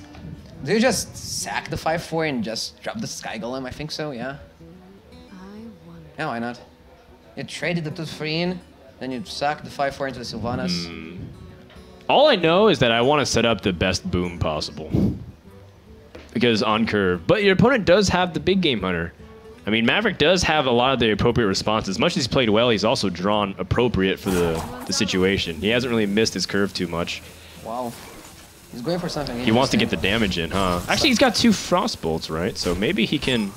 Do you just sack the 5-4 and just drop the Sky Golem? I think so, yeah. I. Yeah, why not? You traded the 2-3 in, then you sack the 5-4 into the Sylvanas. Hmm. All I know is that I want to set up the best boom possible. Because on curve. But your opponent does have the big game hunter. I mean, Maverick does have a lot of the appropriate responses. As much as he's played well, he's also drawn appropriate for the, the situation. He hasn't really missed his curve too much. Wow. He's going for something He wants to get the damage in, huh? Actually, he's got two frost bolts, right? So maybe he can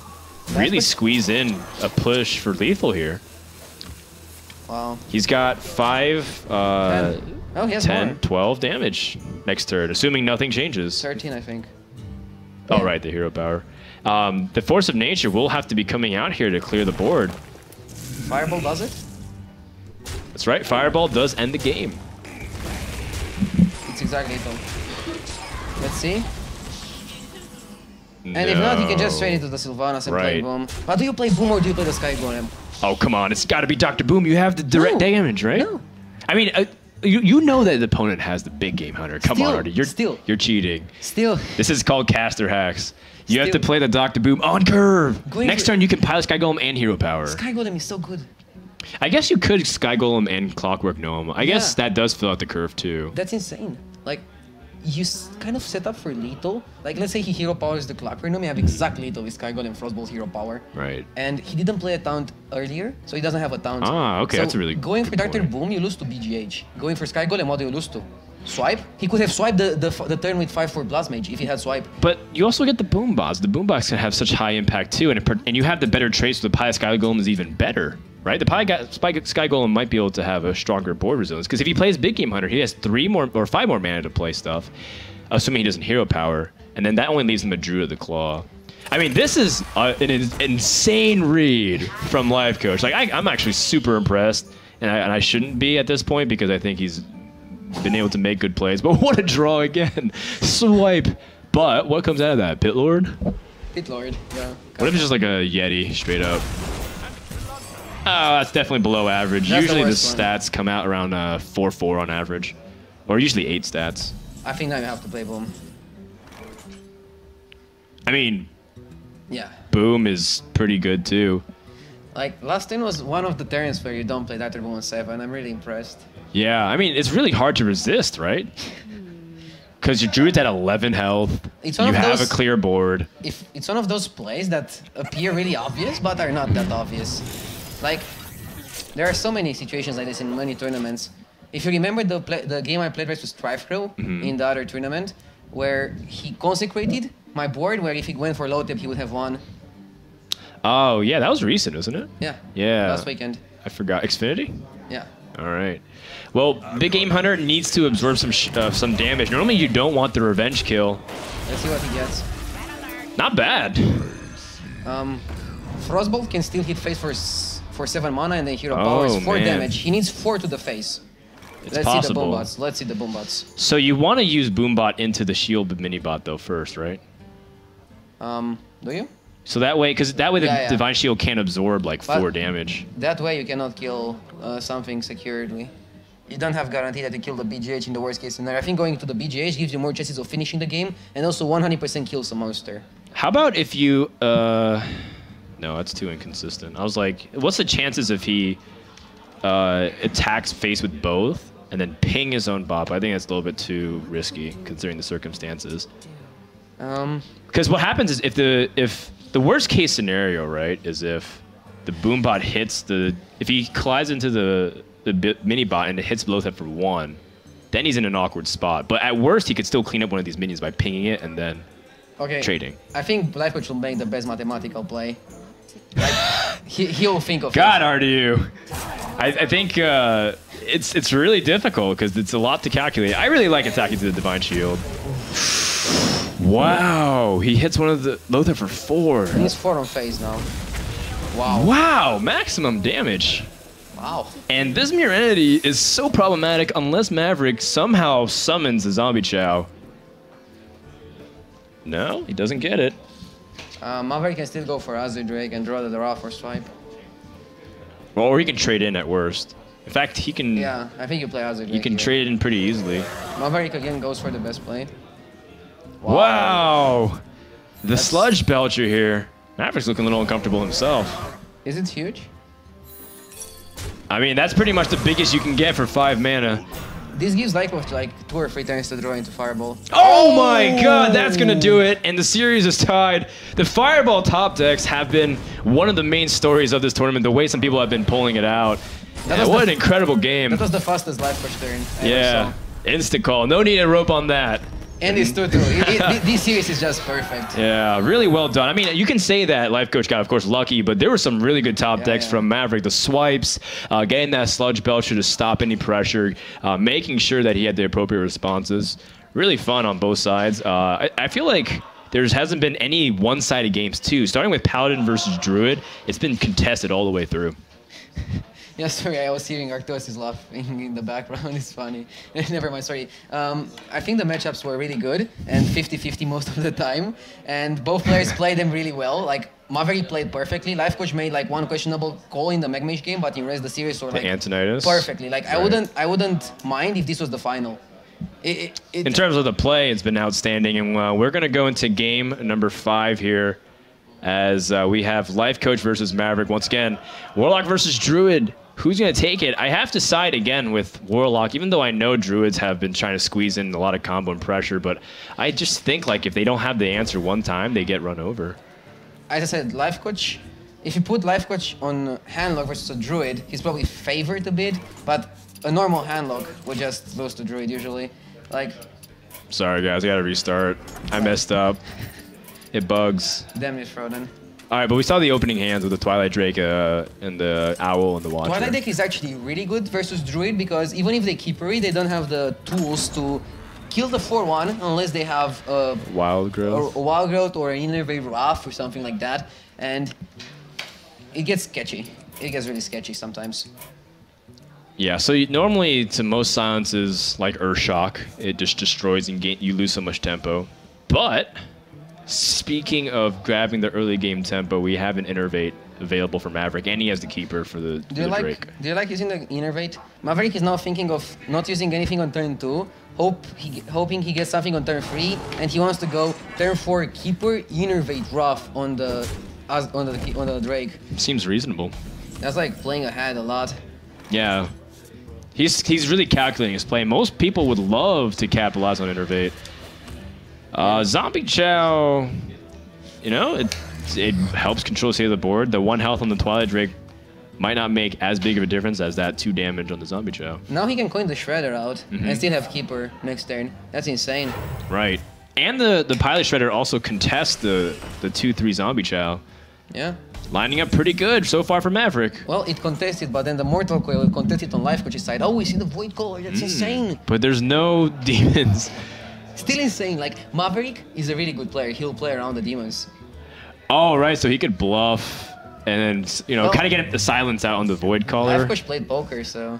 really squeeze in a push for lethal here. Wow. He's got five, uh, Ten. Oh, he has 10, more. 12 damage next turn, assuming nothing changes. 13, I think. Oh, right, the hero power. Um, the force of nature will have to be coming out here to clear the board. Fireball does it? That's right, fireball does end the game. It's exactly it though. Let's see. And if not, you can just trade into the Sylvanas and play Boom. But do you play Boom or do you play the Sky Golem? Oh, come on, it's got to be Dr. Boom. You have the direct No. damage, right? No. I mean, uh, you, you know that the opponent has the big game hunter. Come Still, on, Artie. You're, still. you're cheating. Still, This is called caster hacks. You have to play the Dr. Boom on curve. Going Next turn, you can pilot Sky Golem and Hero Power. Sky Golem is so good. I guess you could Sky Golem and Clockwork Gnome. I guess that does fill out the curve too. That's insane. Like, you s- kind of set up for lethal. Like, let's say he hero powers the Clockwork Gnome, you have exact lethal with Sky Golem Frostbolt hero power. Right. And he didn't play a taunt earlier, so he doesn't have a taunt. Ah, okay, So that's a really Going for Dr. Boom, you lose to BGH. Going for Sky Golem, what do you lose to? Swipe? He could have swiped the, the, the turn with 5 for Blast Mage if he had swipe. But you also get the boom bots. The boom bots can have such high impact too, and it, and you have the better trace. So the Pia Sky Golem is even better, right? The Pia Ga- Spy- Sky Golem might be able to have a stronger board resilience because if he plays Big Game Hunter, he has three more or five more mana to play stuff, assuming he doesn't hero power, and then that only leaves him a Druid of the Claw. I mean, this is uh, an in- insane read from Life Coach. Like, I, I'm actually super impressed, and I, and I shouldn't be at this point because I think he's been able to make good plays. But what a draw again! Swipe. But what comes out of that? Pit Lord? Pit Lord, yeah. What if it's just like a Yeti straight up? Oh, that's definitely below average. That's usually the, one. stats come out around uh, 4 4 on average, or usually 8 stats. I think you have to play Boom. I mean, Yeah. Boom is pretty good too. Like, last turn was one of the turns where you don't play Dr. Boom on 7. I'm really impressed. Yeah, I mean, it's really hard to resist, right? Because your Druid's at 11 health. It's one you of have those- a clear board. if it's one of those plays that appear really obvious but are not that obvious. Like there are so many situations like this in many tournaments. If you remember the play, the game I played versus StrifeCro Mm-hmm. in the other tournament, where he consecrated my board, where if he went for low tip he would have won. Oh, yeah, that was recent, isn't it? Yeah. Yeah. Last weekend. I forgot. Xfinity? Yeah. All right. Well, Big Game Hunter needs to absorb some sh- uh, some damage. Normally, you don't want the revenge kill. Let's see what he gets. Not bad. Um, Frostbolt can still hit face for for seven mana and then hero Oh, powers four man. damage. He needs four to the face. It's Let's see the possible. boombots. Let's see the boombots. So you want to use Boombot into the shield mini bot though first, right? Um, do you? So that way, because that way the Yeah, yeah. Divine Shield can't absorb like But- four damage. That way you cannot kill uh, something securely. you don't have guarantee that you kill the BGH in the worst case scenario. I think going to the BGH gives you more chances of finishing the game and also 100% kills the monster. How about if you? uh No, that's too inconsistent. I was like, what's the chances if he uh, attacks face with both and then ping his own bop? I think that's a little bit too risky considering the circumstances. Um, Because what happens is if the if the worst case scenario, right, is if the boombot hits the if he collides into the the mini bot and it hits Lothar for one, then he's in an awkward spot. But at worst, he could still clean up one of these minions by pinging it and then okay. trading. I think Coach will make the best mathematical play. He, he'll think of God, RDU. I, I think uh, it's it's really difficult because it's a lot to calculate. I really like attacking to the Divine Shield. Wow, he hits one of the Lothar for four. He's four on phase now. Wow. Wow, maximum damage. Wow. And this mirror entity is so problematic unless Maverick somehow summons the zombie chow. No, he doesn't get it. Uh, Maverick can still go for Azure Drake and draw the Raw or swipe. Well, or he can trade in at worst. In fact, he can Yeah, I think you play Azure Drake. he can here. trade in pretty easily. Maverick again goes for the best play. Wow. The sludge belcher here. Maverick's looking a little uncomfortable himself. Is it huge? I mean, that's pretty much the biggest you can get for five mana. This gives like of like two or three turns to draw into Fireball. Oh my god, that's gonna do it. And the series is tied. The Fireball top decks have been one of the main stories of this tournament, the way some people have been pulling it out. Was what an incredible game. That was the fastest life push turn. I Yeah. Instant call. No need a rope on that. And it's 2 2. It- it- this series is just perfect. Yeah, really well done. I mean, you can say that Life Coach got, of course, lucky, but there were some really good top Yeah, decks yeah. from Maverick. The swipes, uh, getting that sludge belcher to stop any pressure, uh, making sure that he had the appropriate responses. Really fun on both sides. Uh, I, I feel like there hasn't been any one-sided games too. Starting with Paladin versus Druid, it's been contested all the way through. Sorry, I was hearing Arctos laughing in the background. It's funny. Never mind, sorry. Um, I think the matchups were really good and 50-50 most of the time. And both players played them really well. Like, Maverick played perfectly. Life Coach made like one questionable call in the Magmage game, but in rest of the series were like Antonidas. perfectly. Like, I wouldn't, I wouldn't mind if this was the final. It, it, it, In terms of the play, it's been outstanding, and uh, we're gonna go into game number five here, as uh, we have Life Coach versus Maverick once again. Warlock versus Druid. Who's gonna take it? I have to side again with Warlock, even though I know Druids have been trying to squeeze in a lot of combo and pressure. But I just think like if they don't have the answer one time, they get run over. as I said, Life Coach, if you put Life Coach on Handlock versus a Druid, he's probably favored a bit, but a normal Handlock would just lose to Druid usually. Like, Sorry guys, I gotta restart. I messed up. It bugs. damn it, Frodan. All right, but we saw the opening hands with the Twilight Drake uh, and the Owl and the Watcher. Twilight deck is actually really good versus Druid because even if they keep Keepery, they don't have the tools to kill the 4-1 unless they have a, Wild Growth. a Wild Growth or an Innervate Wrath or something like that. And it gets sketchy. It gets really sketchy sometimes. Yeah, so you, normally to most silences like Urshock, it just destroys and gain, you lose so much tempo. But speaking of grabbing the early game tempo, we have an Innervate available for Maverick, and he has the keeper for the, Do you the like Drake. Do you like using the innervate? Maverick is now thinking of not using anything on turn two, hope he, hoping he gets something on turn three, and he wants to go turn four keeper innervate rough on the on the on the Drake. Seems reasonable. That's like playing ahead a lot. Yeah. He's he's really calculating his play. Most people would love to capitalize on Innervate. Uh, Zombie Chow, you know, it, it helps control the state of the board. The one health on the Twilight Drake might not make as big of a difference as that two damage on the Zombie Chow. Now he can coin the Shredder out Mm-hmm. and still have keeper next turn. That's insane. Right. And the, the Pilot Shredder also contests the, the 2-3 Zombie Chow. Yeah. Lining up pretty good so far for Maverick. Well, it contested, but then the Mortal Coil contested on Life Coach's side. Oh, we see the Void Caller. That's Hmm. insane. But there's no demons. Still insane. Like Maverick is a really good player. He'll play around the demons. Oh, right. So he could bluff and then, you know, oh. Well- kind of get the silence out on the Void Caller. Life Coach played poker, so.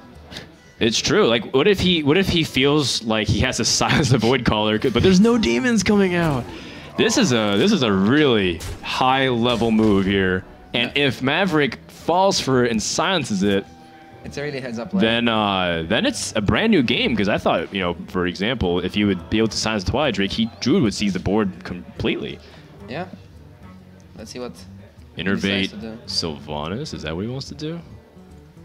It's true. Like, what if he what if he feels like he has to silence the Void Caller, but there's no demons coming out? This is a this is a really high level move here. And if Maverick falls for it and silences it, It's a really heads up play. then uh, then it's a brand new game because I thought you know for example if you would be able to silence Twilight Drake, he Druid would seize the board completely. yeah. Let's see what. Innervate. Sylvanas. Is that what he wants to do?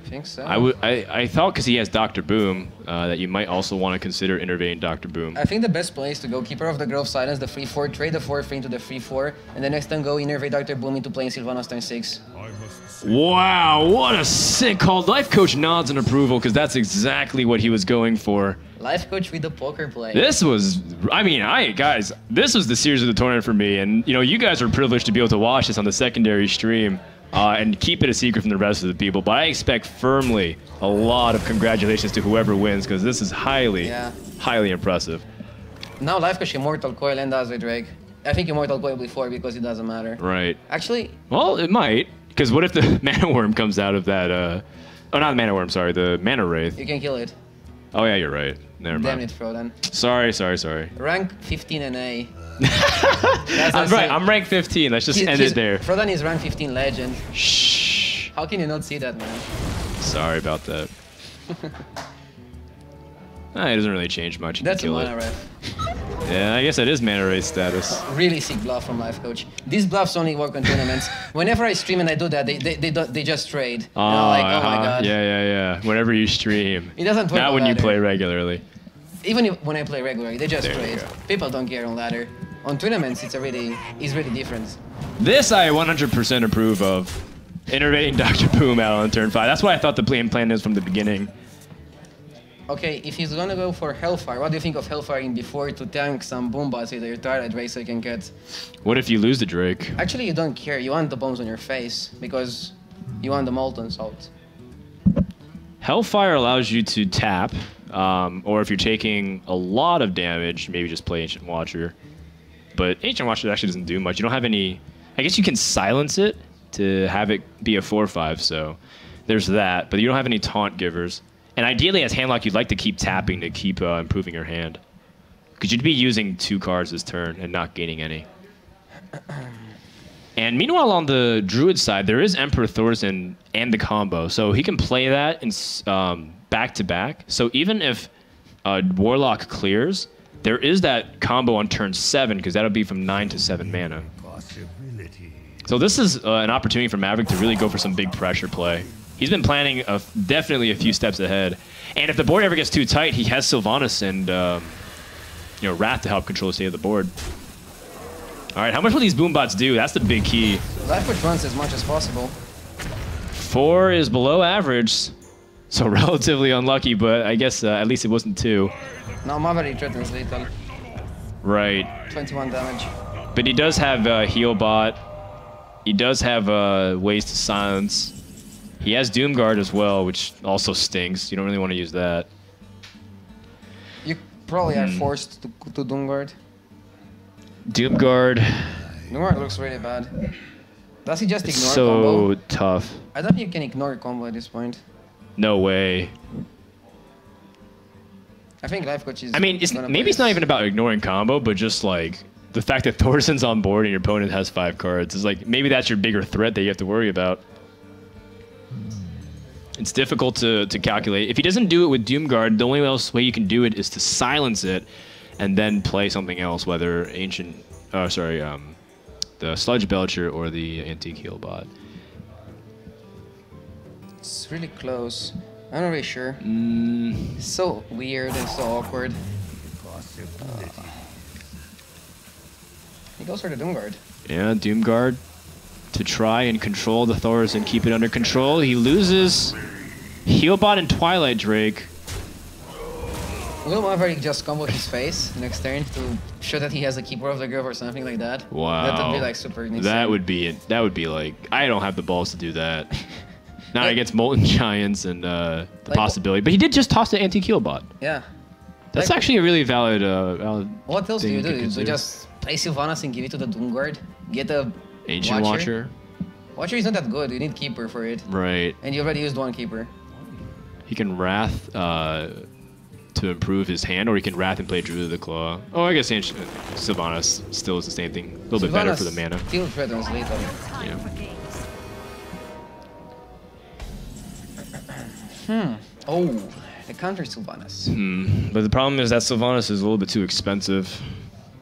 I think so. I would. I, I thought because he has Doctor Boom uh, that you might also want to consider innervating Doctor Boom. I think the best place to go Keeper of the Grove Silence, the free 4, trade the 4 free into the free 4, and the next time go Innervate Dr. Boom into playing Sylvanas turn 6. Wow, what a sick call! Life Coach nods in approval because that's exactly what he was going for. Life coach with the poker play. This was, I mean, I guys, this was the series of the tournament for me, and you know, you guys are privileged to be able to watch this on the secondary stream uh, and keep it a secret from the rest of the people. But I expect firmly a lot of congratulations to whoever wins because this is highly, Yeah. highly impressive. Now Life coach Immortal Coil and Dazzle Drake. I think Immortal Coil before because it doesn't matter. Right. Actually, Well, it might, because what if the mana worm comes out of that? Uh, oh, not the mana worm. Sorry, the mana wraith. you can kill it. Oh yeah, you're right. Never Damn mind. it, Frodan. Sorry, sorry, sorry. Rank 15 and A. I'm right. I'm ranked 15. Let's just He- end it there. Frodan is rank 15 legend. Shh. How can you not see that, man? Sorry about that. Ah, it doesn't really change much. You That's a kill mana it. ref. Yeah, I guess that is mana wraith status. Really sick bluff from Life Coach. These bluffs only work on tournaments. Whenever I stream and I do that, they they, they, do- they just trade. And I'm like, oh my uh-huh. god. Yeah, yeah, yeah. Whenever you stream. It doesn't work Not when you play regularly. Even if, when I play regularly, they just There trade. People don't care on ladder. On tournaments, it's really it's really different. This I 100% approve of. Innervating Dr. Boom out on turn 5. That's why I thought the plan plan is from the beginning. Okay, if he's gonna go for Hellfire, what do you think of Hellfire in before to tank some boom bots with Ray so you can get? What if you lose the Drake? Actually, you don't care. You want the bombs on your face because you want the molten salt. Hellfire allows you to tap, um, or if you're taking a lot of damage, maybe just play Ancient Watcher. But Ancient Watcher actually doesn't do much. You don't have any. I guess you can silence it to have it be a 4 5, so there's that. But you don't have any taunt givers. And ideally, as handlock, you'd like to keep tapping to keep uh, improving your hand. Because you'd be using two cards this turn and not gaining any. And meanwhile, on the Druid side, there is Emperor Thaurissan and the combo, so he can play that in um, back to back. So even if uh, Warlock clears, there is that combo on turn seven because that'll be from nine to seven mana. So this is uh, an opportunity for Maverick to really go for some big pressure play. He's been planning a, definitely a few steps ahead, and if the board ever gets too tight, he has Sylvanas and um, you know Wrath to help control the state of the board. All right, how much will these boombots do? That's the big key. Life Coach runs as much as possible. Four is below average, so relatively unlucky, but I guess uh, at least it wasn't two. Now Maverick threatens lethal. Right. 21 damage. But he does have uh, heal bot. He does have uh, ways to silence. He has Doomguard as well, which also stinks. You don't really want to use that. You probably are Hmm. forced to, to Doomguard. Doomguard, Doomguard looks really bad. Does he just ignore so combo? So tough. I don't think you can ignore combo at this point. No way. I think Life Coach is. I mean, it's, maybe it's not even about ignoring combo, but just like the fact that Thaurissan's on board and your opponent has five cards is like maybe that's your bigger threat that you have to worry about. It's difficult to, to calculate. If he doesn't do it with Doomguard, the only else way you can do it is to silence it and then play something else, whether ancient, uh, sorry, um, the Sludge Belcher or the Antique Heal Bot. It's really close. I'm not really sure. Mm, so weird and so awkward. He goes for the Doomguard. Yeah, Doomguard to try and control the Thaurissan keep it under control. He loses Healbot and Twilight Drake. Will Maverick just combo his face next turn to show that he has a Keeper of the Grove or something like that? Wow, That would be like super insane. That would be that would be like I don't have the balls to do that. Not against Molten Giants and uh, the Like- possibility, but he did just toss the Antique Healbot. Yeah. That's Like- actually a really valid. Uh, valid What else do you do? You just play Sylvanas and give it to the Doomguard? Get a Ancient Watcher. Watcher is not that good. You need Keeper for it. Right. And you already used one Keeper. He can Wrath uh, to improve his hand, or he can Wrath and play Druid of the Claw. Oh, I guess Ancient Sylvanas still is the same thing. A little bit better for the Sylvanas mana. Still threatens lethal. Yeah. Oh, the counter Sylvanas. Hmm. But the problem is that Sylvanas is a little bit too expensive.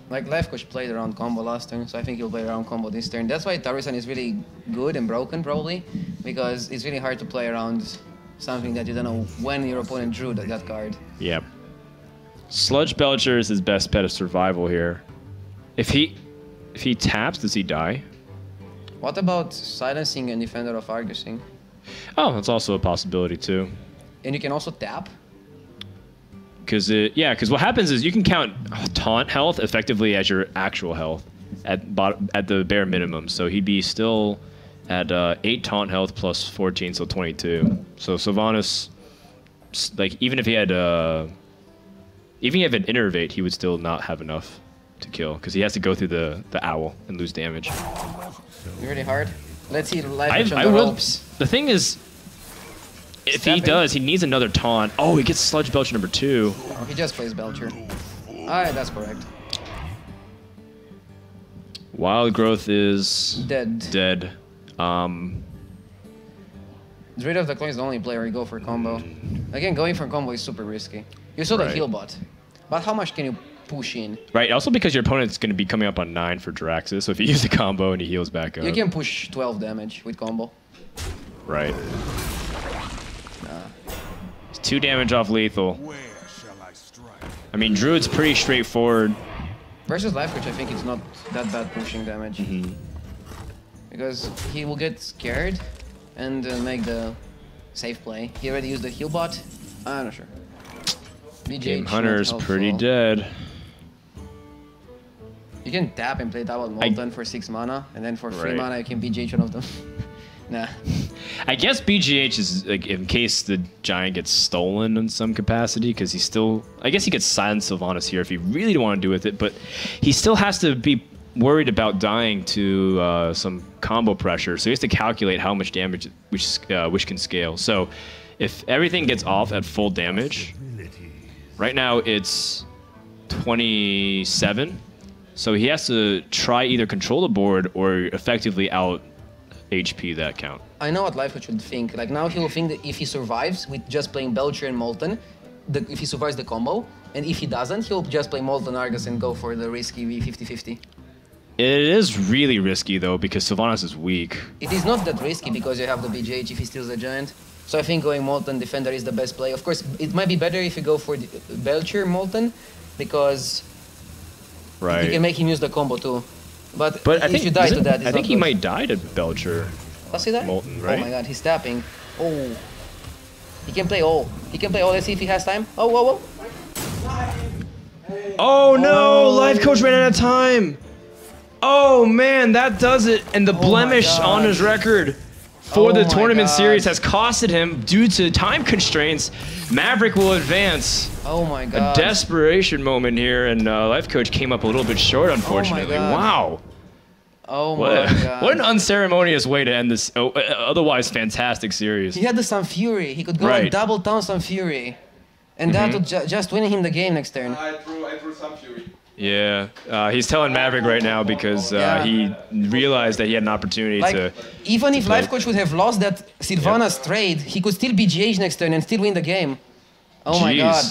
Like Coach played around combo last turn, so I think he'll play around combo this turn. That's why Thaurissan is really good and broken probably, because it's really hard to play around something that you don't know when your opponent drew that, that card. Yep. Sludge Belcher is his best bet of survival here. If he if he taps, does he die? What about silencing and Defender of Argusing? Oh, that's also a possibility too. And you can also tap. Because it, yeah, because what happens is you can count taunt health effectively as your actual health at bot- at the bare minimum. So he'd be still at uh, eight taunt health plus fourteen, so twenty-two. So Sylvanas, like even if he had uh, even if he had an innervate, he would still not have enough to kill because he has to go through the the owl and lose damage. Really hard. Let's see Life I, on I the will. ropes. The thing is, if he does, he needs another taunt. Oh, he gets Sludge Belcher number two. Oh, he just plays Belcher. Alright, that's correct. Wild Growth is Dead. dead. Um, Rid of the Coin is the only player you go for combo. Again, going for combo is super risky. You saw the Right. heal bot. But how much can you push in? right. Also because your opponent's going to be coming up on nine for Jaraxxus, so if you use the combo and he heals back up, You can push 12 damage with combo. right. It's two damage off lethal. Where shall I strike? I mean, Druid's pretty straightforward. Versus Life Coach, I think it's not that bad pushing damage. Mm-hmm. Because he will get scared and uh, make the safe play. He already used the heal bot. I'm not sure. BJ Game not Hunter's pretty dead. You can tap and play double Molten for 6 mana, and then for 3 Right. mana you can BJ one of them. nah. I guess BGH is like in case the giant gets stolen in some capacity because he still. I guess he could silence Sylvanas here if he really don't want to do with it, but he still has to be worried about dying to uh, some combo pressure. So he has to calculate how much damage which uh, which can scale. So if everything gets off at full damage, right now it's 27. So he has to try either control the board or effectively out HP that count. I know what Life Coach would think. Like now he will think that if he survives with just playing Belcher and Molten, the, if he survives the combo, and if he doesn't, he'll just play Molten Argus and go for the risky V50-50. It is really risky though because Sylvanas is weak. It is not that risky because you have the BGH if he steals the giant. So I think going Molten Defender is the best play. Of course, it might be better if you go for the Belcher Molten because Right. you can make him use the combo too. But, but I if think you die to that, I think he good. might die to Belcher. Does he die? Molten, Oh my god, he's tapping. Oh. He can play all. He can play all. Let's see if he has time. Oh, whoa, whoa. Oh no! Oh. Life coach ran out of time. Oh man, that does it. And the oh my blemish on his record for Oh the tournament God. series has costed him due to time constraints. Maverick will advance. Oh my God. A desperation moment here, and uh, Life Coach came up a little bit short, unfortunately. God. wow. oh What, my a- god. what an unceremonious way to end this oh, uh, otherwise fantastic series. He had the Sunfury. He could go Right. and double down Sunfury. And that would ju- just win him the game next turn. I threw, I threw some fury. Yeah, uh, he's telling Maverick right now because uh, Yeah. he realized that he had an opportunity Like, to. even if play. Life Coach would have lost that Sylvanas trade, he could still be GH next turn and still win the game. Oh my god.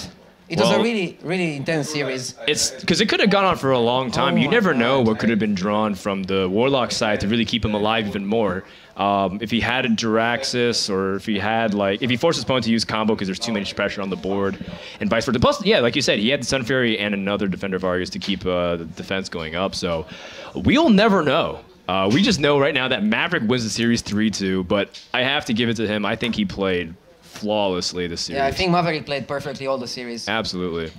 It was a really, really intense series. It's because it could have gone on for a long time. Oh you never know what could have been drawn from the Warlock side to really keep him alive even more. Um, if he had a Jaraxxus, or if he had like, if he forced his opponent to use combo because there's too much pressure on the board, and vice versa. Plus, yeah, like you said, he had the Sun Fury and another Defender of Argus to keep uh, the defense going up. So we'll never know. Uh, we just know right now that Maverick wins the series 3-2, but I have to give it to him. I think he played flawlessly this series. Yeah, I think Maverick played perfectly all the series. Absolutely.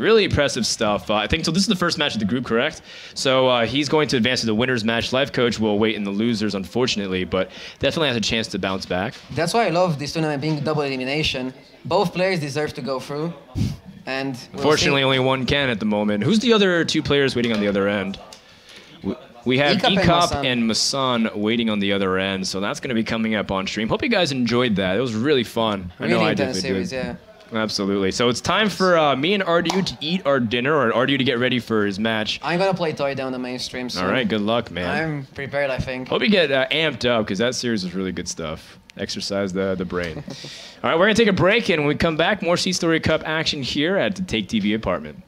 Really impressive stuff. Uh, I think so. This is the first match of the group, correct? So uh, he's going to advance to the winners match. Life coach will wait in the losers, unfortunately, but definitely has a chance to bounce back. That's why I love this tournament being double elimination. Both players deserve to go through. And we'll Fortunately, see. only one can at the moment. Who's the other two players waiting on the other end? We- have Ekop and Masan. and Masan waiting on the other end, so that's going to be coming up on stream. Hope you guys enjoyed that. It was really fun. I know really I definitely series, did. yeah. Absolutely. So it's time for uh, me and Ardu to eat our dinner, or Ardu to get ready for his match. I'm gonna play Toy down the mainstream soon. All right. Good luck, man. I'm prepared, I think. Hope you get uh, amped up because that series is really good stuff. Exercise the the brain. All right, we're gonna take a break, and when we come back, more SeatStory Cup action here at the TaKeTV apartment.